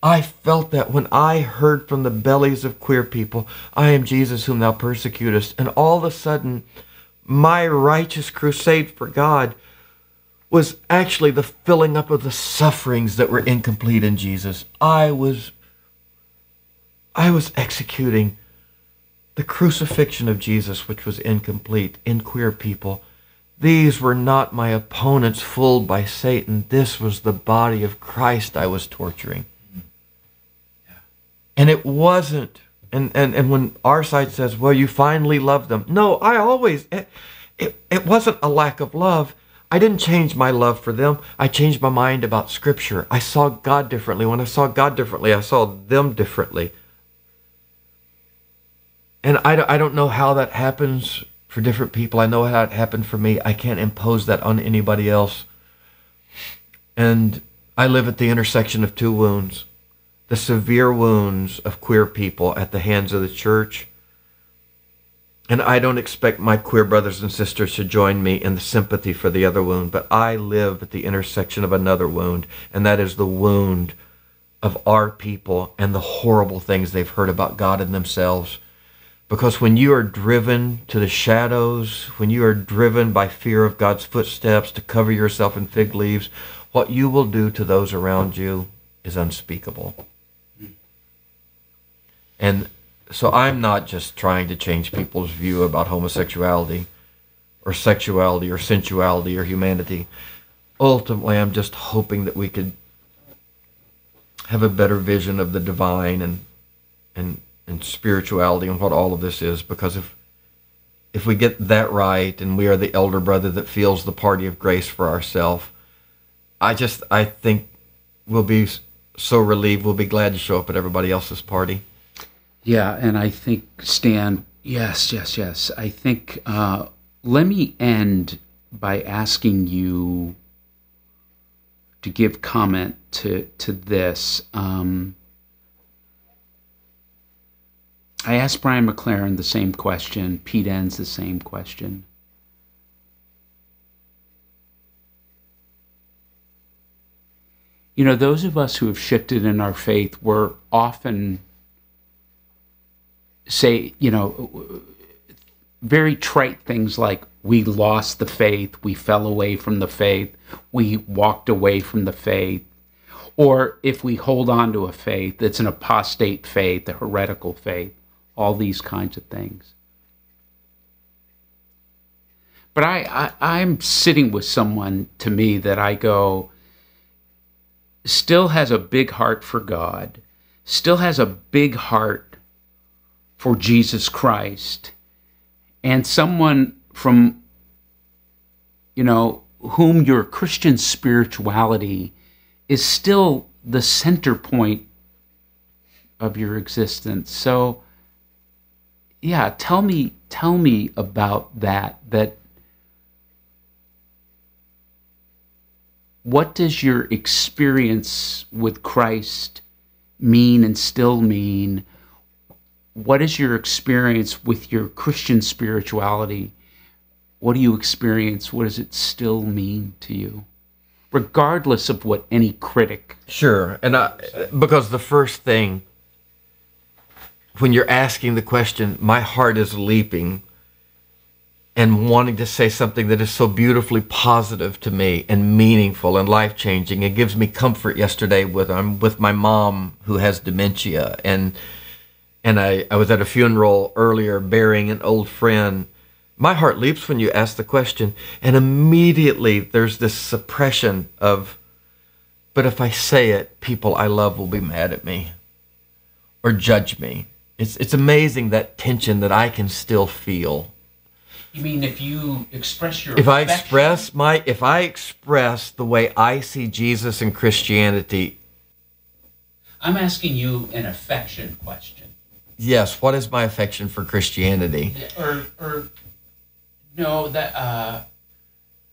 S2: I felt that when I heard from the bellies of queer people, I am Jesus whom thou persecutest. And all of a sudden, my righteous crusade for God was actually the filling up of the sufferings that were incomplete in Jesus. I was I was executing the crucifixion of Jesus, which was incomplete in queer people. These were not my opponents fooled by Satan. This was the body of Christ I was torturing. And it wasn't. And, and, and when our side says, well, you finally love them. No, I always, it, it, it wasn't a lack of love. I didn't change my love for them. I changed my mind about Scripture. I saw God differently. When I saw God differently, I saw them differently. And I, I don't know how that happens for different people. I know how it happened for me. I can't impose that on anybody else. And I live at the intersection of two wounds the severe wounds of queer people at the hands of the church And I don't expect my queer brothers and sisters to join me in the sympathy for the other wound, but I live at the intersection of another wound, and that is the wound of our people and the horrible things they've heard about God and themselves. Because when you are driven to the shadows, when you are driven by fear of God's footsteps to cover yourself in fig leaves, what you will do to those around you is unspeakable. And so I'm not just trying to change people's view about homosexuality or sexuality or sensuality or humanity. Ultimately, I'm just hoping that we could have a better vision of the divine and and and spirituality and what all of this is because if if we get that right and we are the elder brother that feels the party of grace for ourselves i just i think we'll be so relieved we'll be glad to show up at everybody else's party
S1: Yeah, and I think Stan. Yes, yes, yes. I think. Uh, let me end by asking you to give comment to to this. Um, I asked Brian McLaren the same question. Pete Enns the same question. You know, those of us who have shifted in our faith were often say, you know, very trite things like we lost the faith, we fell away from the faith, we walked away from the faith. Or if we hold on to a faith, it's an apostate faith, a heretical faith, all these kinds of things. But I, I, I'm sitting with someone to me that I go, still has a big heart for God, still has a big heart for Jesus Christ, and someone from, you know, whom your Christian spirituality is still the center point of your existence. So, yeah, tell me, tell me about that. That what does your experience with Christ mean and still mean? What is your experience with your Christian spirituality? What do you experience? What does it still mean to you? Regardless of what any critic.
S2: Sure. And I, because the first thing, when you're asking the question, my heart is leaping and wanting to say something that is so beautifully positive to me and meaningful and life changing. It gives me comfort yesterday with I'm with my mom who has dementia and and I, I was at a funeral earlier burying an old friend. My heart leaps when you ask the question, and immediately there's this suppression of, but if I say it, people I love will be mad at me or judge me. It's, it's amazing that tension that I can still feel.
S1: You mean if you express your
S2: If I express my, if I express the way I see Jesus and Christianity,
S1: I'm asking you an affection question.
S2: Yes, what is my affection for Christianity?
S1: Or, or no, that uh,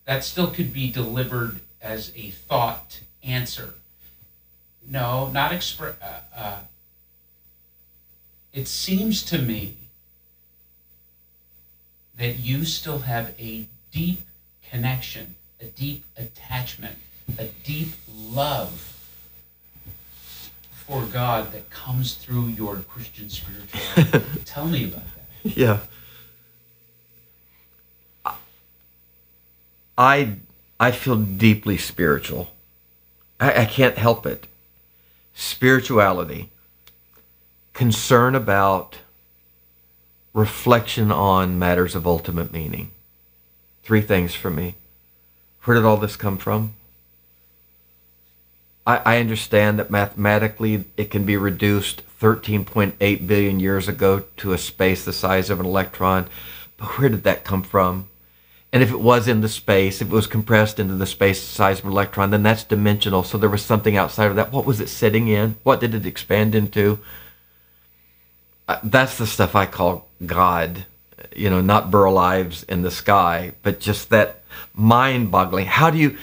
S1: that still could be delivered as a thought answer. No, not express. Uh, uh, it seems to me that you still have a deep connection, a deep attachment, a deep love for God that comes through your Christian spirituality. Tell me about that.
S2: Yeah. I I feel deeply spiritual. I, I can't help it. Spirituality, concern about reflection on matters of ultimate meaning. Three things for me. Where did all this come from? I, I understand that mathematically it can be reduced 13.8 billion years ago to a space the size of an electron. But where did that come from? And if it was in the space, if it was compressed into the space the size of an electron, then that's dimensional. So there was something outside of that. What was it sitting in? What did it expand into? Uh, that's the stuff I call God. You know, not Burl Ives in the sky, but just that mind-boggling. How do you,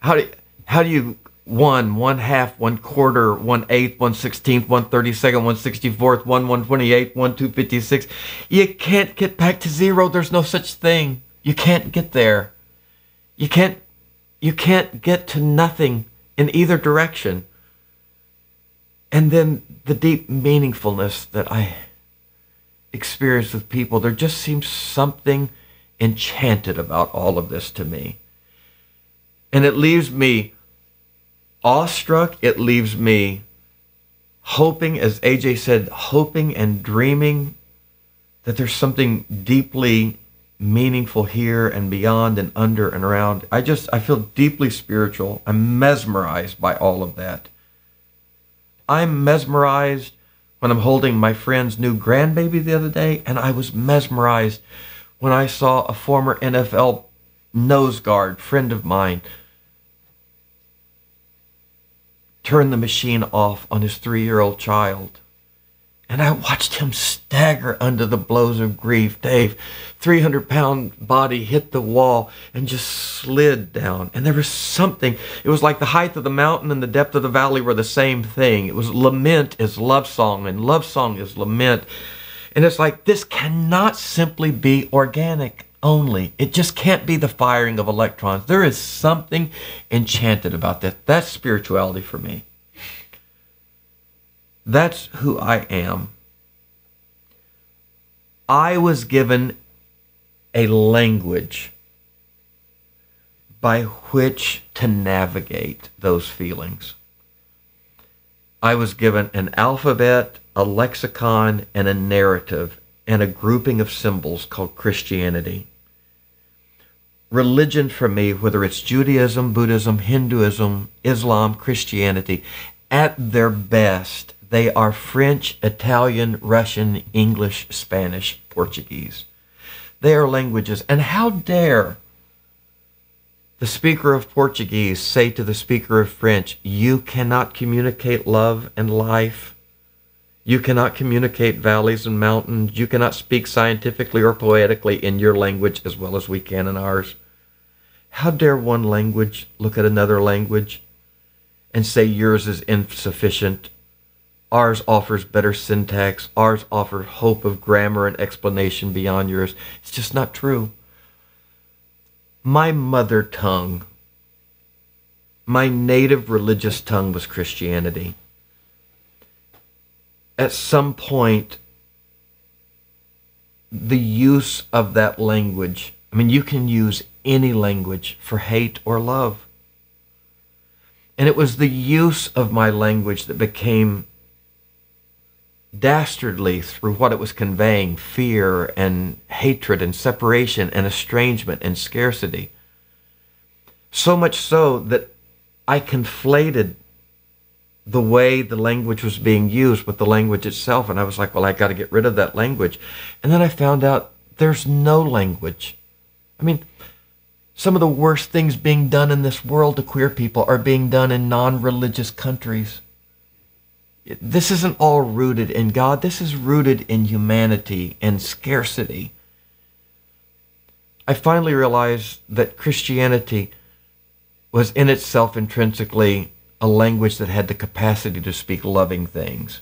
S2: how do, how do you one, one half, one quarter, one eighth, one sixteenth, one thirty second, one sixty fourth, one one twenty eighth, one two fifty six. You can't get back to zero. There's no such thing. You can't get there. You can't you can't get to nothing in either direction. And then the deep meaningfulness that I experience with people, there just seems something enchanted about all of this to me. And it leaves me awestruck. It leaves me hoping, as AJ said, hoping and dreaming that there's something deeply meaningful here and beyond and under and around. I just, I feel deeply spiritual. I'm mesmerized by all of that. I'm mesmerized when I'm holding my friend's new grandbaby the other day, and I was mesmerized when I saw a former NFL nose guard friend of mine turn the machine off on his three year old child. And I watched him stagger under the blows of grief. Dave, 300 pound body hit the wall and just slid down. And there was something, it was like the height of the mountain and the depth of the valley were the same thing. It was lament is love song, and love song is lament. And it's like, this cannot simply be organic only. It just can't be the firing of electrons. There is something enchanted about that. That's spirituality for me. That's who I am. I was given a language by which to navigate those feelings. I was given an alphabet, a lexicon, and a narrative, and a grouping of symbols called Christianity religion for me, whether it's Judaism, Buddhism, Hinduism, Islam, Christianity, at their best, they are French, Italian, Russian, English, Spanish, Portuguese. They are languages. And how dare the speaker of Portuguese say to the speaker of French, You cannot communicate love and life. You cannot communicate valleys and mountains. You cannot speak scientifically or poetically in your language as well as we can in ours. How dare one language look at another language and say yours is insufficient? Ours offers better syntax. Ours offers hope of grammar and explanation beyond yours. It's just not true. My mother tongue, my native religious tongue was Christianity. At some point, the use of that language, I mean, you can use any language for hate or love. And it was the use of my language that became dastardly through what it was conveying fear and hatred and separation and estrangement and scarcity. So much so that I conflated the way the language was being used with the language itself. And I was like, well, I got to get rid of that language. And then I found out there's no language. I mean, some of the worst things being done in this world to queer people are being done in non religious countries. This isn't all rooted in God, this is rooted in humanity and scarcity. I finally realized that Christianity was in itself intrinsically a language that had the capacity to speak loving things.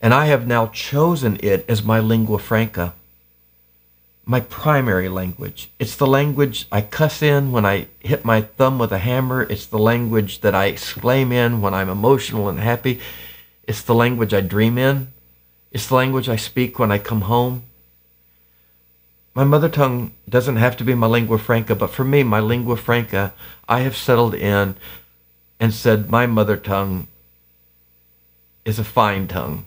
S2: And I have now chosen it as my lingua franca my primary language. It's the language I cuss in when I hit my thumb with a hammer. It's the language that I exclaim in when I'm emotional and happy. It's the language I dream in. It's the language I speak when I come home. My mother tongue doesn't have to be my lingua franca, but for me, my lingua franca, I have settled in and said my mother tongue is a fine tongue.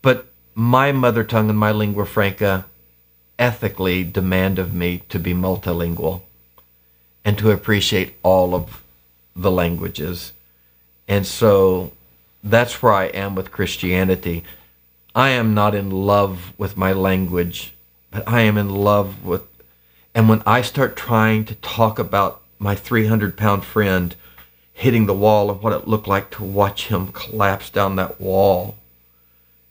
S2: But my mother tongue and my lingua franca ethically demand of me to be multilingual and to appreciate all of the languages. And so that's where I am with Christianity. I am not in love with my language, but I am in love with. And when I start trying to talk about my 300 pound friend hitting the wall and what it looked like to watch him collapse down that wall,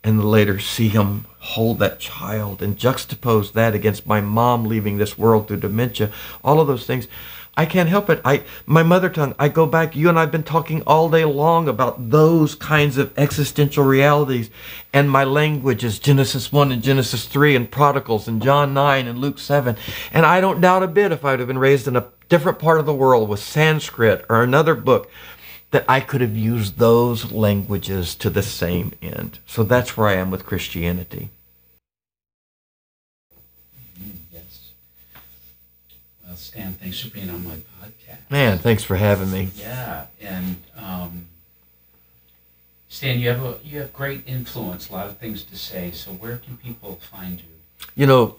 S2: and later see him hold that child and juxtapose that against my mom leaving this world through dementia, all of those things, I can't help it. I my mother tongue. I go back. You and I've been talking all day long about those kinds of existential realities, and my language is Genesis one and Genesis three and Prodigals and John nine and Luke seven. And I don't doubt a bit if I'd have been raised in a different part of the world with Sanskrit or another book, that I could have used those languages to the same end. So that's where I am with Christianity.
S1: Yes. Well, Stan, thanks for being on my podcast.
S2: Man, thanks for having me.
S1: Yeah, and um, Stan, you have a you have great influence, a lot of things to say. So where can people find you?
S2: You know,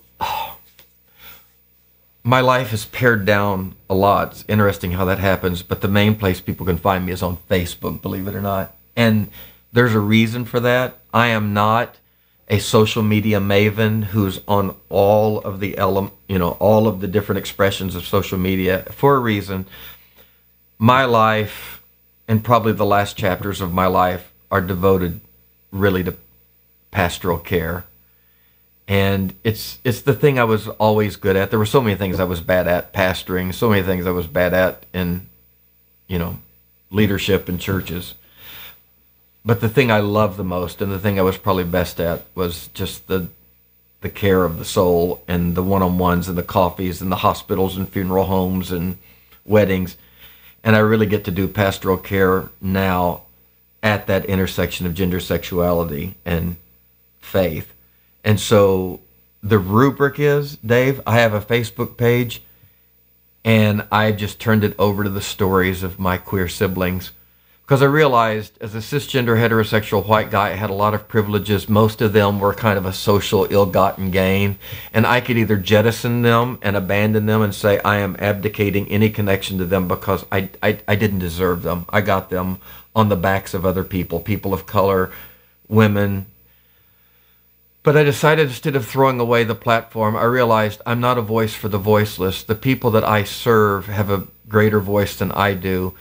S2: my life is pared down a lot. It's interesting how that happens, but the main place people can find me is on Facebook, believe it or not. And there's a reason for that. I am not a social media maven who's on all of the ele- you know, all of the different expressions of social media for a reason. My life and probably the last chapters of my life are devoted really to pastoral care and it's it's the thing I was always good at. There were so many things I was bad at pastoring, so many things I was bad at in you know leadership in churches. But the thing I loved the most and the thing I was probably best at was just the the care of the soul and the one-on-ones and the coffees and the hospitals and funeral homes and weddings. And I really get to do pastoral care now at that intersection of gender sexuality and faith and so the rubric is, Dave, I have a Facebook page and I just turned it over to the stories of my queer siblings because I realized as a cisgender heterosexual white guy, I had a lot of privileges. Most of them were kind of a social ill-gotten gain, and I could either jettison them and abandon them and say I am abdicating any connection to them because I I, I didn't deserve them. I got them on the backs of other people, people of color, women, but I decided instead of throwing away the platform, I realized I'm not a voice for the voiceless. The people that I serve have a greater voice than I do.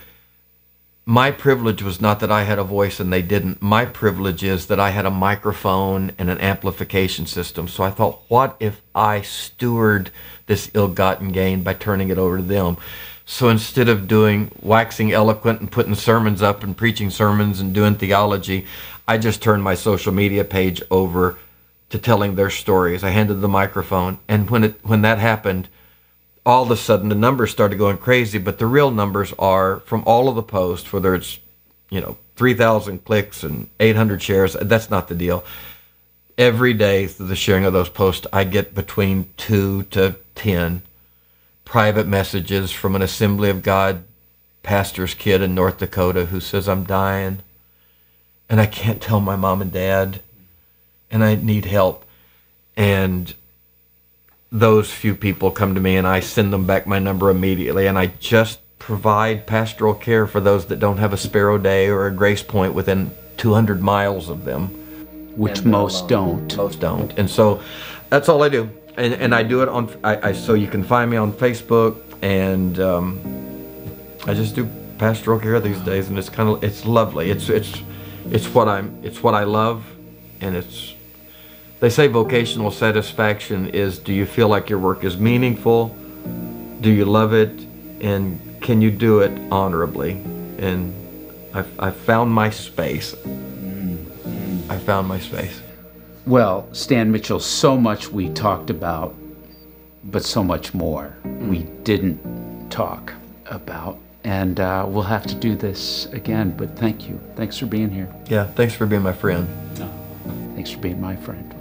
S2: My privilege was not that I had a voice and they didn't. My privilege is that I had a microphone and an amplification system. So I thought, what if I steward this ill gotten gain by turning it over to them? So instead of doing waxing eloquent and putting sermons up and preaching sermons and doing theology, I just turned my social media page over to telling their stories. I handed the microphone, and when it when that happened, all of a sudden the numbers started going crazy. But the real numbers are from all of the posts, whether it's you know three thousand clicks and eight hundred shares. That's not the deal. Every day through the sharing of those posts, I get between two to ten private messages from an Assembly of God pastor's kid in North Dakota who says I'm dying, and I can't tell my mom and dad and I need help. And those few people come to me and I send them back my number immediately. And I just provide pastoral care for those that don't have a Spero Dei or a GracePointe within 200 miles of them.
S1: Which and most don't.
S2: most don't. And so that's all i do. And, and i do it on I, I so you can find me on facebook and um, i just do pastoral care these days and it's kind of it's lovely. It's it's it's what i'm it's what i love and it's they say vocational satisfaction is do you feel like your work is meaningful? Do you love it? And can you do it honorably? And I, I found my space. I found my space.
S1: Well, Stan Mitchell, so much we talked about, but so much more we didn't talk about. And uh, we'll have to do this again, but thank you. Thanks for being here.
S2: Yeah, thanks for being my friend.
S1: thanks for being my friend.